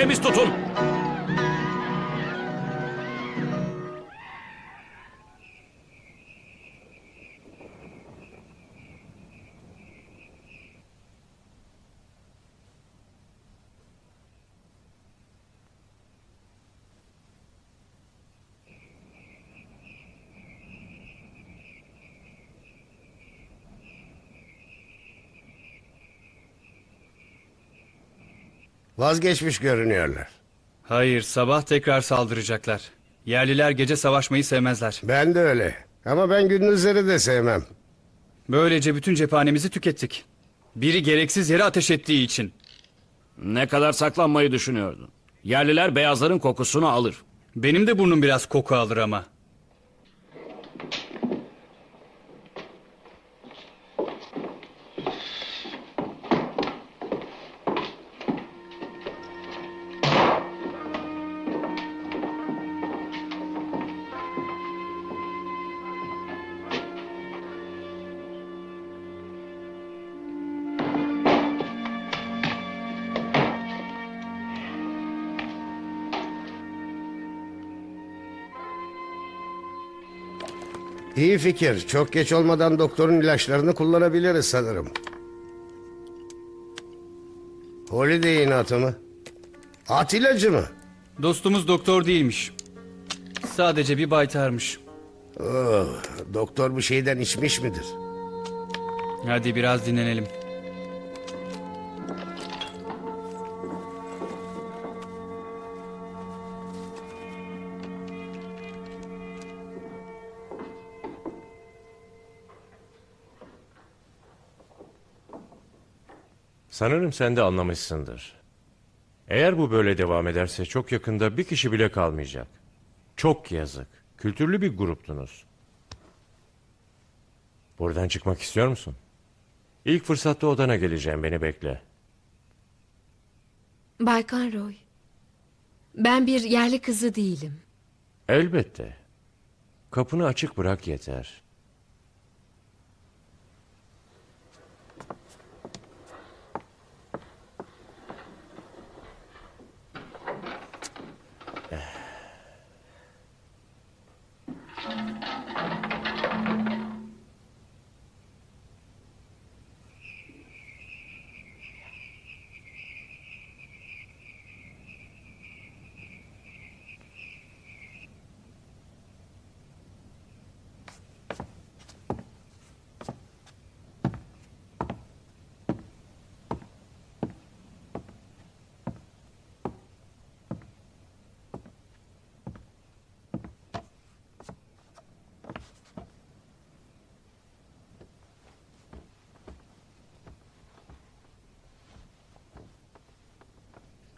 [SPEAKER 8] Temiz tutun.
[SPEAKER 6] Vazgeçmiş görünüyorlar.
[SPEAKER 7] Hayır, sabah tekrar saldıracaklar. Yerliler gece savaşmayı sevmezler.
[SPEAKER 6] Ben de öyle. Ama ben gündüzleri de sevmem.
[SPEAKER 7] Böylece bütün cephanemizi tükettik. Biri gereksiz yere ateş ettiği için.
[SPEAKER 8] Ne kadar saklanmayı düşünüyordun? Yerliler beyazların kokusunu alır.
[SPEAKER 7] Benim de burnum biraz koku alır ama.
[SPEAKER 6] İyi fikir. Çok geç olmadan doktorun ilaçlarını kullanabiliriz sanırım. Holiday'in atı mı? At ilacı mı?
[SPEAKER 7] Dostumuz doktor değilmiş. Sadece bir baytarmış.
[SPEAKER 6] Oh, doktor bu şeyden içmiş midir?
[SPEAKER 7] Hadi biraz dinlenelim.
[SPEAKER 3] Sanırım sen de anlamışsındır. Eğer bu böyle devam ederse çok yakında bir kişi bile kalmayacak. Çok yazık. Kültürlü bir gruptunuz. Buradan çıkmak istiyor musun? İlk fırsatta odana geleceğim beni bekle.
[SPEAKER 2] Baykan Roy. Ben bir yerli kızı değilim.
[SPEAKER 3] Elbette. Kapını açık bırak yeter.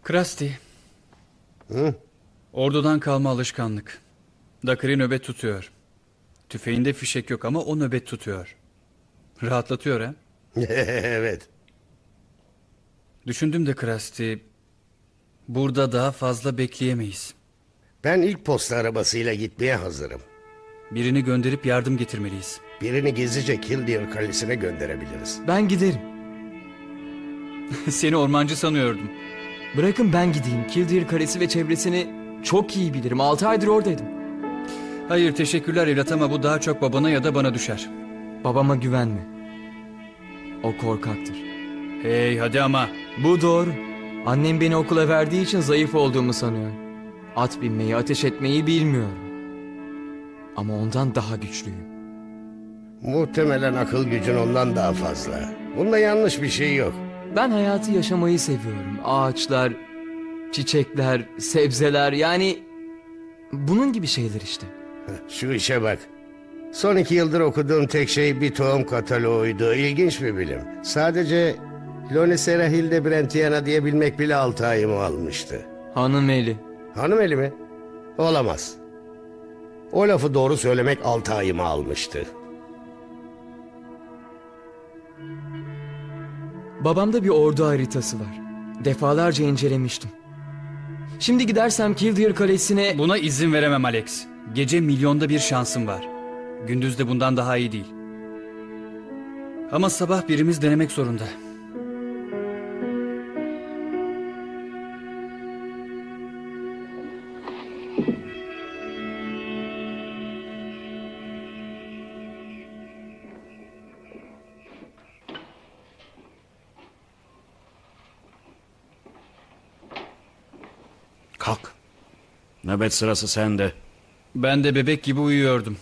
[SPEAKER 7] Krusty.
[SPEAKER 6] Hı?
[SPEAKER 7] Ordudan kalma alışkanlık. Dakari nöbet tutuyor. Tüfeğinde fişek yok ama o nöbet tutuyor. Rahatlatıyor ha? <laughs>
[SPEAKER 6] evet.
[SPEAKER 7] Düşündüm de Krusty. Burada daha fazla bekleyemeyiz.
[SPEAKER 6] Ben ilk posta arabasıyla gitmeye hazırım.
[SPEAKER 7] Birini gönderip yardım getirmeliyiz.
[SPEAKER 6] Birini gizlice Kildare Kalesi'ne gönderebiliriz.
[SPEAKER 9] Ben giderim. <laughs>
[SPEAKER 7] Seni ormancı sanıyordum.
[SPEAKER 9] Bırakın ben gideyim. Kildare Kalesi ve çevresini çok iyi bilirim. 6 aydır oradaydım.
[SPEAKER 7] Hayır teşekkürler evlat ama bu daha çok babana ya da bana düşer.
[SPEAKER 9] Babama güvenme. O korkaktır.
[SPEAKER 7] Hey hadi ama.
[SPEAKER 9] Bu doğru. Annem beni okula verdiği için zayıf olduğumu sanıyor. At binmeyi, ateş etmeyi bilmiyorum. Ama ondan daha güçlüyüm.
[SPEAKER 6] Muhtemelen akıl gücün ondan daha fazla. Bunda yanlış bir şey yok.
[SPEAKER 9] Ben hayatı yaşamayı seviyorum. Ağaçlar, çiçekler, sebzeler yani bunun gibi şeyler işte.
[SPEAKER 6] Şu işe bak. Son iki yıldır okuduğum tek şey bir tohum kataloğuydu. İlginç bir bilim. Sadece Lonesera Hilde Brentiana diyebilmek bile altı ayımı almıştı.
[SPEAKER 9] Hanım eli.
[SPEAKER 6] Hanım eli mi? Olamaz. O lafı doğru söylemek altı ayımı almıştı.
[SPEAKER 9] Babamda bir ordu haritası var. Defalarca incelemiştim. Şimdi gidersem Kildare Kalesi'ne...
[SPEAKER 7] Buna izin veremem Alex. Gece milyonda bir şansım var. Gündüz de bundan daha iyi değil. Ama sabah birimiz denemek zorunda.
[SPEAKER 8] Nöbet sırası sende.
[SPEAKER 7] Ben de bebek gibi uyuyordum.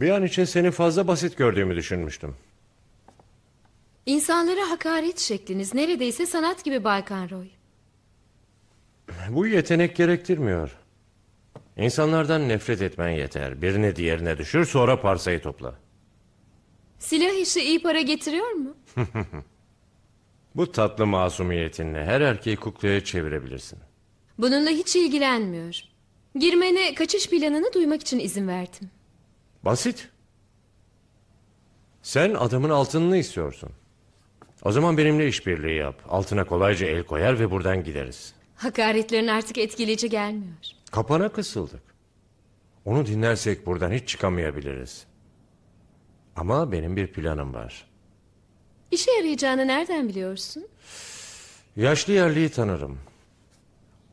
[SPEAKER 3] Bir an için seni fazla basit gördüğümü düşünmüştüm.
[SPEAKER 2] İnsanlara hakaret şekliniz neredeyse sanat gibi Bay Conroy.
[SPEAKER 3] Bu yetenek gerektirmiyor. İnsanlardan nefret etmen yeter. Birini diğerine düşür sonra parsayı topla.
[SPEAKER 2] Silah işi iyi para getiriyor mu? <laughs>
[SPEAKER 3] Bu tatlı masumiyetinle her erkeği kuklaya çevirebilirsin.
[SPEAKER 2] Bununla hiç ilgilenmiyor. Girmene kaçış planını duymak için izin verdim.
[SPEAKER 3] Basit. Sen adamın altınını istiyorsun. O zaman benimle işbirliği yap. Altına kolayca el koyar ve buradan gideriz.
[SPEAKER 2] Hakaretlerin artık etkileyici gelmiyor.
[SPEAKER 3] Kapana kısıldık. Onu dinlersek buradan hiç çıkamayabiliriz. Ama benim bir planım var.
[SPEAKER 2] İşe yarayacağını nereden biliyorsun?
[SPEAKER 3] Yaşlı yerliyi tanırım.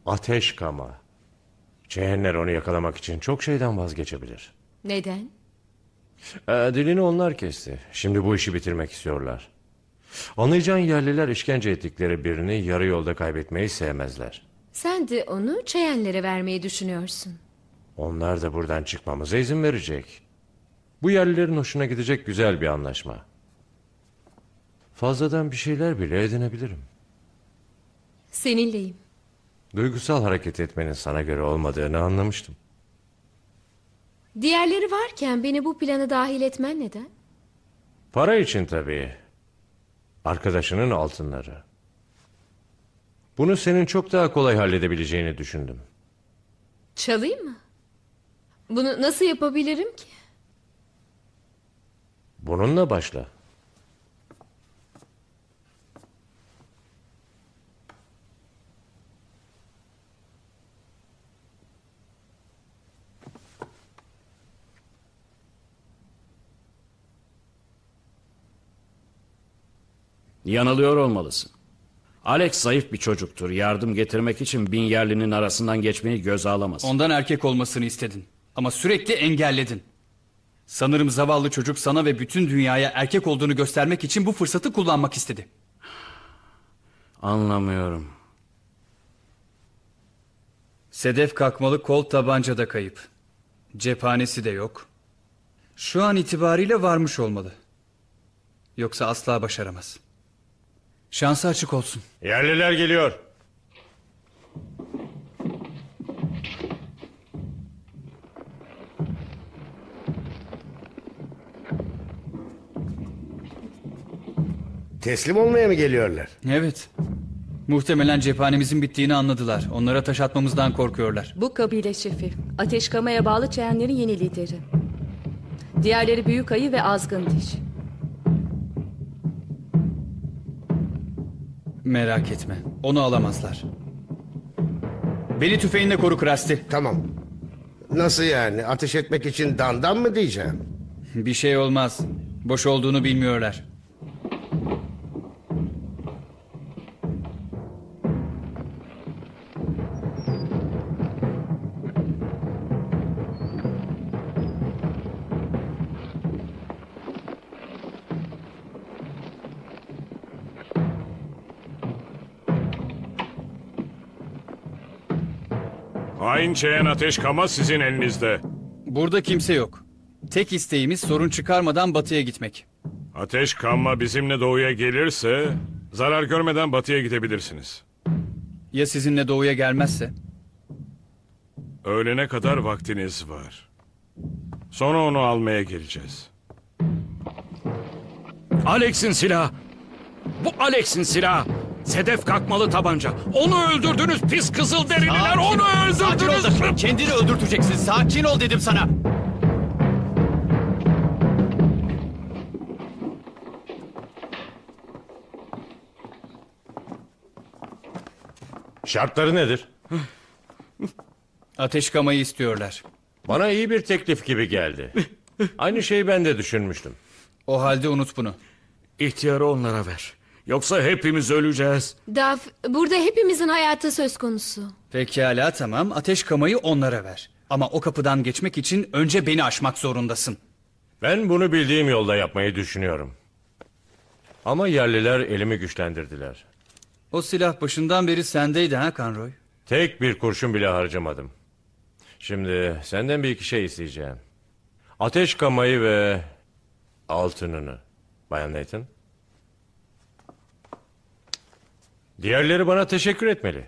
[SPEAKER 3] Ateş kama. Cehenner onu yakalamak için çok şeyden vazgeçebilir.
[SPEAKER 2] Neden?
[SPEAKER 3] Ee, dilini onlar kesti. Şimdi bu işi bitirmek istiyorlar. Anlayacağın yerliler işkence ettikleri birini yarı yolda kaybetmeyi sevmezler.
[SPEAKER 2] Sen de onu çeyenlere vermeyi düşünüyorsun.
[SPEAKER 3] Onlar da buradan çıkmamıza izin verecek. Bu yerlilerin hoşuna gidecek güzel bir anlaşma. Fazladan bir şeyler bile edinebilirim.
[SPEAKER 2] Seninleyim.
[SPEAKER 3] Duygusal hareket etmenin sana göre olmadığını anlamıştım.
[SPEAKER 2] Diğerleri varken beni bu plana dahil etmen neden?
[SPEAKER 3] Para için tabii. Arkadaşının altınları. Bunu senin çok daha kolay halledebileceğini düşündüm.
[SPEAKER 2] Çalayım mı? Bunu nasıl yapabilirim ki?
[SPEAKER 3] Bununla başla.
[SPEAKER 8] Yanılıyor olmalısın. Alex zayıf bir çocuktur. Yardım getirmek için bin yerlinin arasından geçmeyi göze alamaz.
[SPEAKER 7] Ondan erkek olmasını istedin. Ama sürekli engelledin. Sanırım zavallı çocuk sana ve bütün dünyaya erkek olduğunu göstermek için bu fırsatı kullanmak istedi.
[SPEAKER 8] Anlamıyorum.
[SPEAKER 7] Sedef kalkmalı kol tabanca da kayıp. Cephanesi de yok. Şu an itibariyle varmış olmalı. Yoksa asla başaramaz. Şansı açık olsun.
[SPEAKER 3] Yerliler geliyor.
[SPEAKER 6] Teslim olmaya mı geliyorlar?
[SPEAKER 7] Evet. Muhtemelen cephanemizin bittiğini anladılar. Onlara taş atmamızdan korkuyorlar.
[SPEAKER 10] Bu kabile şefi. Ateşkama'ya bağlı çeyenlerin yeni lideri. Diğerleri Büyük Ayı ve Azgın Diş.
[SPEAKER 7] Merak etme. Onu alamazlar. Beni tüfeğinle koru Krusty.
[SPEAKER 6] Tamam. Nasıl yani? Ateş etmek için dandan mı diyeceğim?
[SPEAKER 7] Bir şey olmaz. Boş olduğunu bilmiyorlar.
[SPEAKER 1] Hain çeyen ateş kama sizin elinizde.
[SPEAKER 7] Burada kimse yok. Tek isteğimiz sorun çıkarmadan batıya gitmek.
[SPEAKER 1] Ateş kanma bizimle doğuya gelirse zarar görmeden batıya gidebilirsiniz.
[SPEAKER 7] Ya sizinle doğuya gelmezse?
[SPEAKER 1] Öğlene kadar vaktiniz var. Sonra onu almaya geleceğiz.
[SPEAKER 8] Alex'in silahı. Bu Alex'in silahı. Sedef kalkmalı tabanca. Onu öldürdünüz pis kızıl derililer. Onu öldürdünüz.
[SPEAKER 7] Kendini öldürteceksin. Sakin ol dedim sana.
[SPEAKER 3] Şartları nedir?
[SPEAKER 7] Ateş kamayı istiyorlar.
[SPEAKER 3] Bana iyi bir teklif gibi geldi. Aynı şeyi ben de düşünmüştüm.
[SPEAKER 7] O halde unut bunu.
[SPEAKER 8] İhtiyarı onlara ver. Yoksa hepimiz öleceğiz.
[SPEAKER 2] Daf, burada hepimizin hayatı söz konusu.
[SPEAKER 7] Pekala tamam. Ateş kamayı onlara ver. Ama o kapıdan geçmek için önce beni aşmak zorundasın.
[SPEAKER 3] Ben bunu bildiğim yolda yapmayı düşünüyorum. Ama yerliler elimi güçlendirdiler.
[SPEAKER 7] O silah başından beri sendeydi ha Conroy?
[SPEAKER 3] Tek bir kurşun bile harcamadım. Şimdi senden bir iki şey isteyeceğim. Ateş kamayı ve altınını. Bayan Nathan. Diğerleri bana teşekkür etmeli.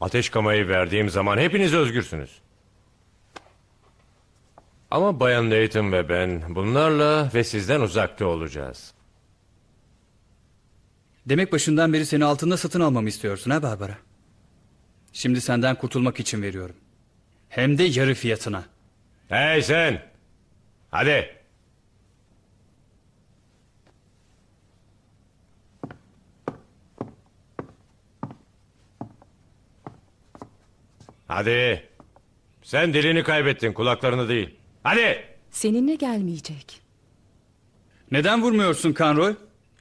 [SPEAKER 3] Ateş kamayı verdiğim zaman hepiniz özgürsünüz. Ama Bayan Nathan ve ben bunlarla ve sizden uzakta olacağız.
[SPEAKER 7] Demek başından beri seni altında satın almamı istiyorsun ha Barbara? Şimdi senden kurtulmak için veriyorum. Hem de yarı fiyatına.
[SPEAKER 3] Hey sen! Hadi! Hadi! Sen dilini kaybettin, kulaklarını değil. Hadi!
[SPEAKER 10] Seninle gelmeyecek.
[SPEAKER 7] Neden vurmuyorsun Conroy?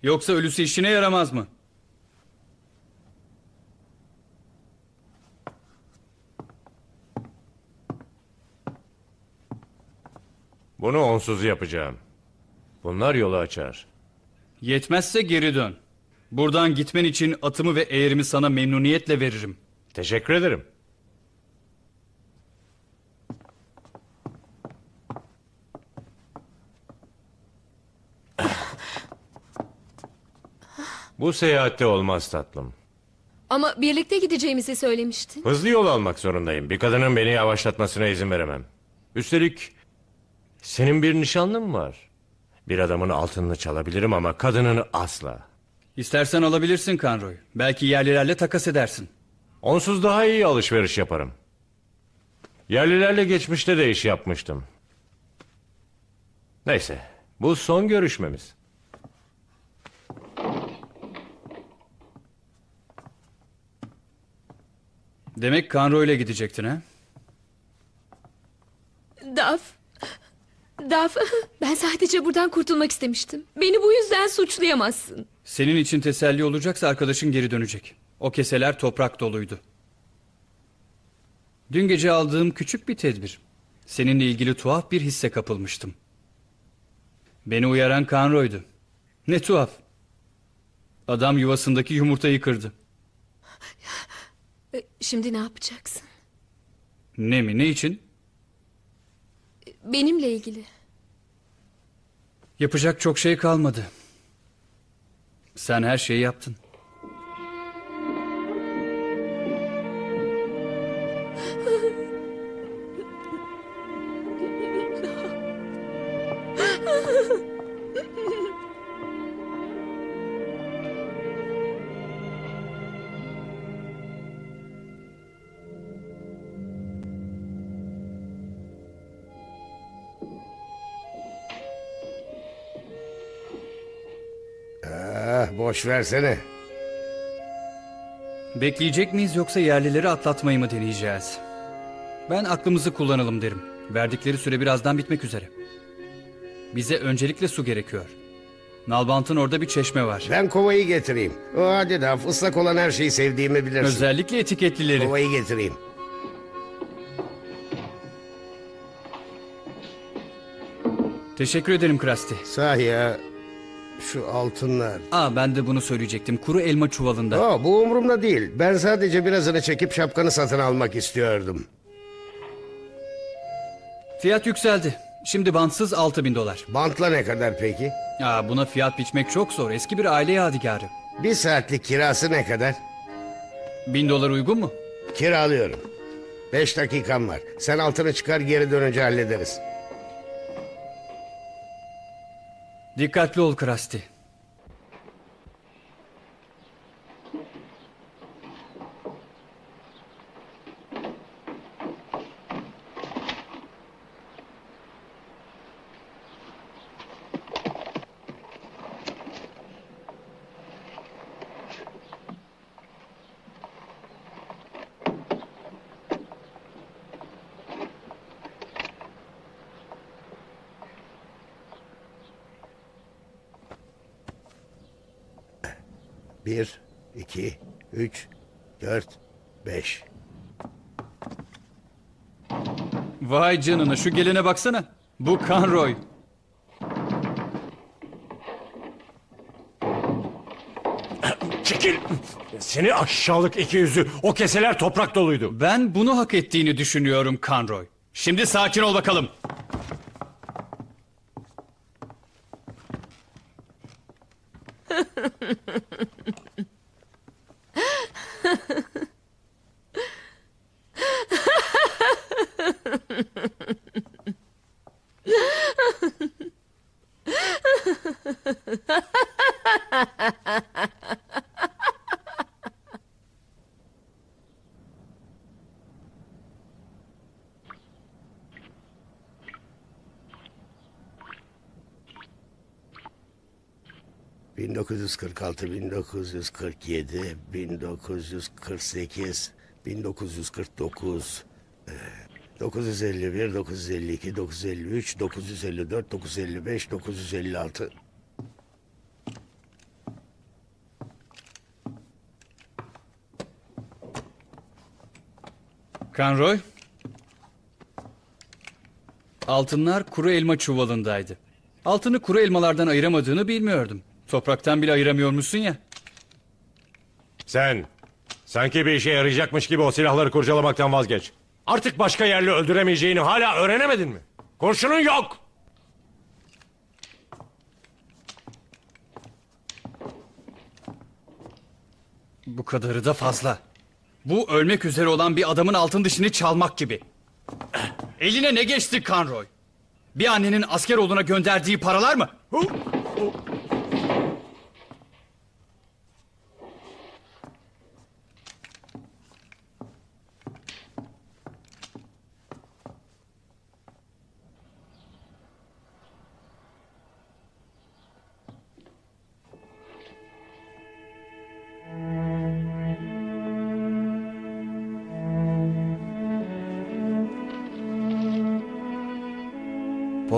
[SPEAKER 7] Yoksa ölüsü işine yaramaz mı?
[SPEAKER 3] Bunu onsuz yapacağım. Bunlar yolu açar.
[SPEAKER 7] Yetmezse geri dön. Buradan gitmen için atımı ve eğerimi sana memnuniyetle veririm.
[SPEAKER 3] Teşekkür ederim. Bu seyahatte olmaz tatlım.
[SPEAKER 2] Ama birlikte gideceğimizi söylemiştin.
[SPEAKER 3] Hızlı yol almak zorundayım. Bir kadının beni yavaşlatmasına izin veremem. Üstelik senin bir nişanlın var. Bir adamın altınını çalabilirim ama kadınını asla.
[SPEAKER 7] İstersen alabilirsin Conroy. Belki yerlilerle takas edersin.
[SPEAKER 3] Onsuz daha iyi alışveriş yaparım. Yerlilerle geçmişte de iş yapmıştım. Neyse, bu son görüşmemiz.
[SPEAKER 7] Demek Conroy ile gidecektin ha?
[SPEAKER 2] Daf. Daf. Ben sadece buradan kurtulmak istemiştim. Beni bu yüzden suçlayamazsın.
[SPEAKER 7] Senin için teselli olacaksa arkadaşın geri dönecek. O keseler toprak doluydu. Dün gece aldığım küçük bir tedbir. Seninle ilgili tuhaf bir hisse kapılmıştım. Beni uyaran Conroy'du. Ne tuhaf. Adam yuvasındaki yumurtayı kırdı.
[SPEAKER 2] E, Şimdi ne yapacaksın?
[SPEAKER 7] Ne mi ne için?
[SPEAKER 2] Benimle ilgili.
[SPEAKER 7] Yapacak çok şey kalmadı. Sen her şeyi yaptın.
[SPEAKER 6] Boş versene.
[SPEAKER 7] Bekleyecek miyiz yoksa yerlileri atlatmayı mı deneyeceğiz? Ben aklımızı kullanalım derim. Verdikleri süre birazdan bitmek üzere. Bize öncelikle su gerekiyor. Nalbant'ın orada bir çeşme var.
[SPEAKER 6] Ben kovayı getireyim. O hadi Daf, ıslak olan her şeyi sevdiğimi bilirsin.
[SPEAKER 7] Özellikle etiketlileri.
[SPEAKER 6] Kovayı getireyim.
[SPEAKER 7] Teşekkür ederim Krusty.
[SPEAKER 6] Sahi ya, şu altınlar.
[SPEAKER 7] Aa ben de bunu söyleyecektim. Kuru elma çuvalında.
[SPEAKER 6] Aa, bu umurumda değil. Ben sadece birazını çekip şapkanı satın almak istiyordum.
[SPEAKER 7] Fiyat yükseldi. Şimdi bantsız 6000 dolar.
[SPEAKER 6] Bantla ne kadar peki?
[SPEAKER 7] Aa buna fiyat biçmek çok zor. Eski bir aile yadigarı.
[SPEAKER 6] Bir saatlik kirası ne kadar?
[SPEAKER 7] 1000 dolar uygun mu?
[SPEAKER 6] Kiralıyorum. Beş dakikam var. Sen altını çıkar geri dönünce hallederiz.
[SPEAKER 7] Dikkatli ol Krusty. Vay canına şu gelene baksana. Bu Conroy.
[SPEAKER 3] Çekil! Seni aşağılık iki yüzü. O keseler toprak doluydu.
[SPEAKER 7] Ben bunu hak ettiğini düşünüyorum Conroy. Şimdi sakin ol bakalım.
[SPEAKER 6] ...1946, 1947, 1948, 1949... eh, 951, 952, 953, 954, 955, 956...
[SPEAKER 7] Conroy. Altınlar kuru elma çuvalındaydı. Altını kuru elmalardan ayıramadığını bilmiyordum. Topraktan bile ayıramıyormuşsun ya.
[SPEAKER 3] Sen sanki bir işe yarayacakmış gibi o silahları kurcalamaktan vazgeç. Artık başka yerle öldüremeyeceğini hala öğrenemedin mi? Kurşunun yok.
[SPEAKER 7] Bu kadarı da fazla. Bu ölmek üzere olan bir adamın altın dişini çalmak gibi. Eline ne geçti Conroy? Bir annenin asker olduğuna gönderdiği paralar mı?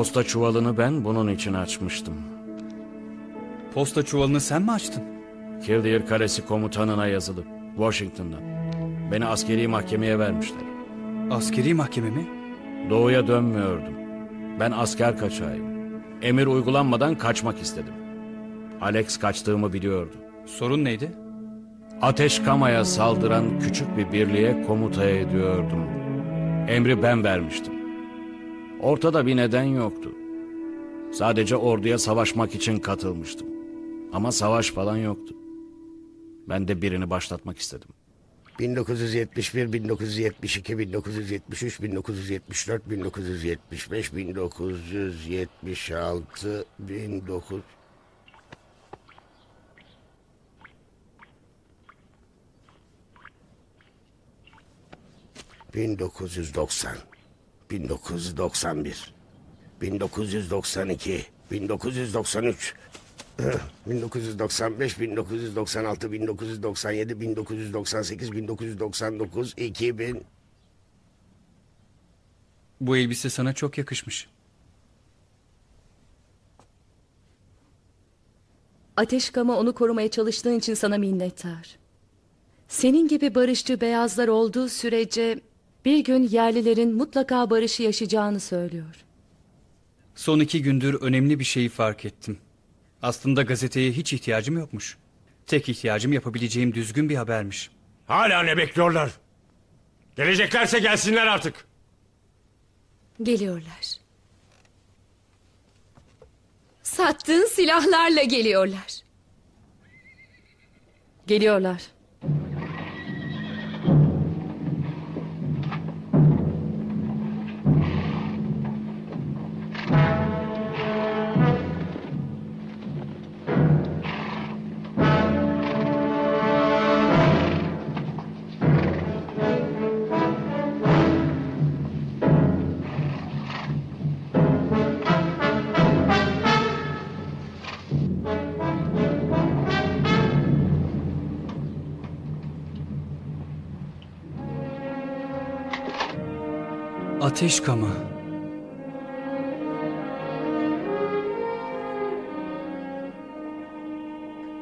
[SPEAKER 8] Posta çuvalını ben bunun için açmıştım.
[SPEAKER 7] Posta çuvalını sen mi açtın?
[SPEAKER 8] Kildare Kalesi komutanına yazılı. Washington'dan. Beni askeri mahkemeye vermişler.
[SPEAKER 7] Askeri mahkeme mi?
[SPEAKER 8] Doğuya dönmüyordum. Ben asker kaçağıyım. Emir uygulanmadan kaçmak istedim. Alex kaçtığımı biliyordu.
[SPEAKER 7] Sorun neydi?
[SPEAKER 8] Ateş Kama'ya saldıran küçük bir birliğe komuta ediyordum. Emri ben vermiştim. Ortada bir neden yoktu. Sadece orduya savaşmak için katılmıştım. Ama savaş falan yoktu. Ben de birini başlatmak istedim.
[SPEAKER 6] 1971, 1972, 1973, 1974, 1975, 1976, 19... ...1990, 1991, 1992, 1993... 1995, 1996, 1997, 1998, 1999, 2000...
[SPEAKER 7] Bu elbise sana çok yakışmış.
[SPEAKER 10] Ateşkama onu korumaya çalıştığın için sana minnettar. Senin gibi barışçı beyazlar olduğu sürece bir gün yerlilerin mutlaka barışı yaşayacağını söylüyor.
[SPEAKER 7] Son iki gündür önemli bir şeyi fark ettim. Aslında gazeteye hiç ihtiyacım yokmuş. Tek ihtiyacım yapabileceğim düzgün bir habermiş.
[SPEAKER 3] Hala ne bekliyorlar? Geleceklerse gelsinler artık.
[SPEAKER 2] Geliyorlar. Sattığın silahlarla geliyorlar.
[SPEAKER 10] Geliyorlar.
[SPEAKER 7] Ateş kama.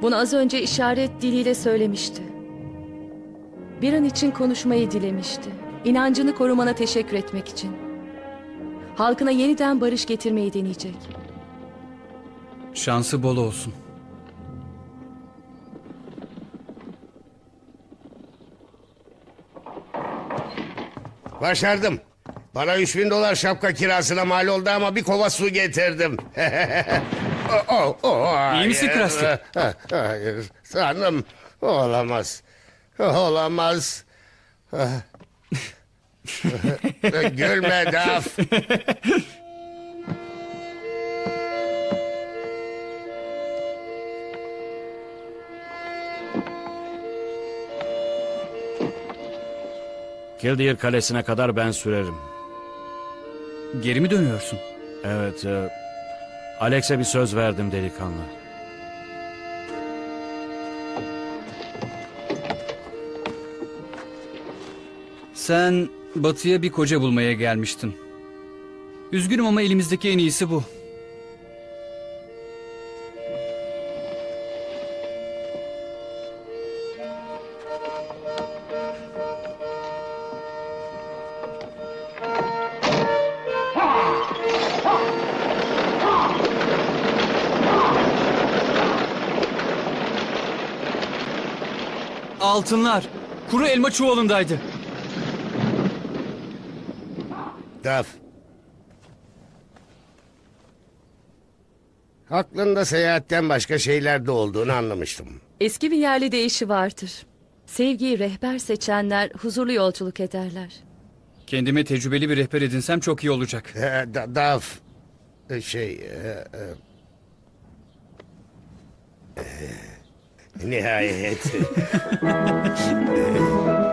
[SPEAKER 10] Bunu az önce işaret diliyle söylemişti. Bir an için konuşmayı dilemişti. İnancını korumana teşekkür etmek için. Halkına yeniden barış getirmeyi deneyecek.
[SPEAKER 7] Şansı bol olsun.
[SPEAKER 6] Başardım. Bana 3000 dolar şapka kirasına mal oldu ama bir kova su getirdim. <laughs> oh, oh, hayır.
[SPEAKER 7] İyi misin Krusty? <laughs>
[SPEAKER 6] Hayır sanırım olamaz. Olamaz. <laughs> Gülme Daf.
[SPEAKER 8] Kildir Kalesi'ne kadar ben sürerim.
[SPEAKER 7] Geri mi dönüyorsun?
[SPEAKER 8] Evet, e, Alex'e bir söz verdim delikanlı.
[SPEAKER 7] Sen batıya bir koca bulmaya gelmiştin. Üzgünüm ama elimizdeki en iyisi bu. Altınlar. Kuru elma çuvalındaydı.
[SPEAKER 6] Daf. Aklında seyahatten başka şeyler de olduğunu anlamıştım.
[SPEAKER 10] Eski bir yerli deyişi vardır. Sevgiyi rehber seçenler huzurlu yolculuk ederler.
[SPEAKER 7] Kendime tecrübeli bir rehber edinsem çok iyi olacak.
[SPEAKER 6] Ee, da- Daf. Ee, Şey... e, e. Nihayet. <laughs>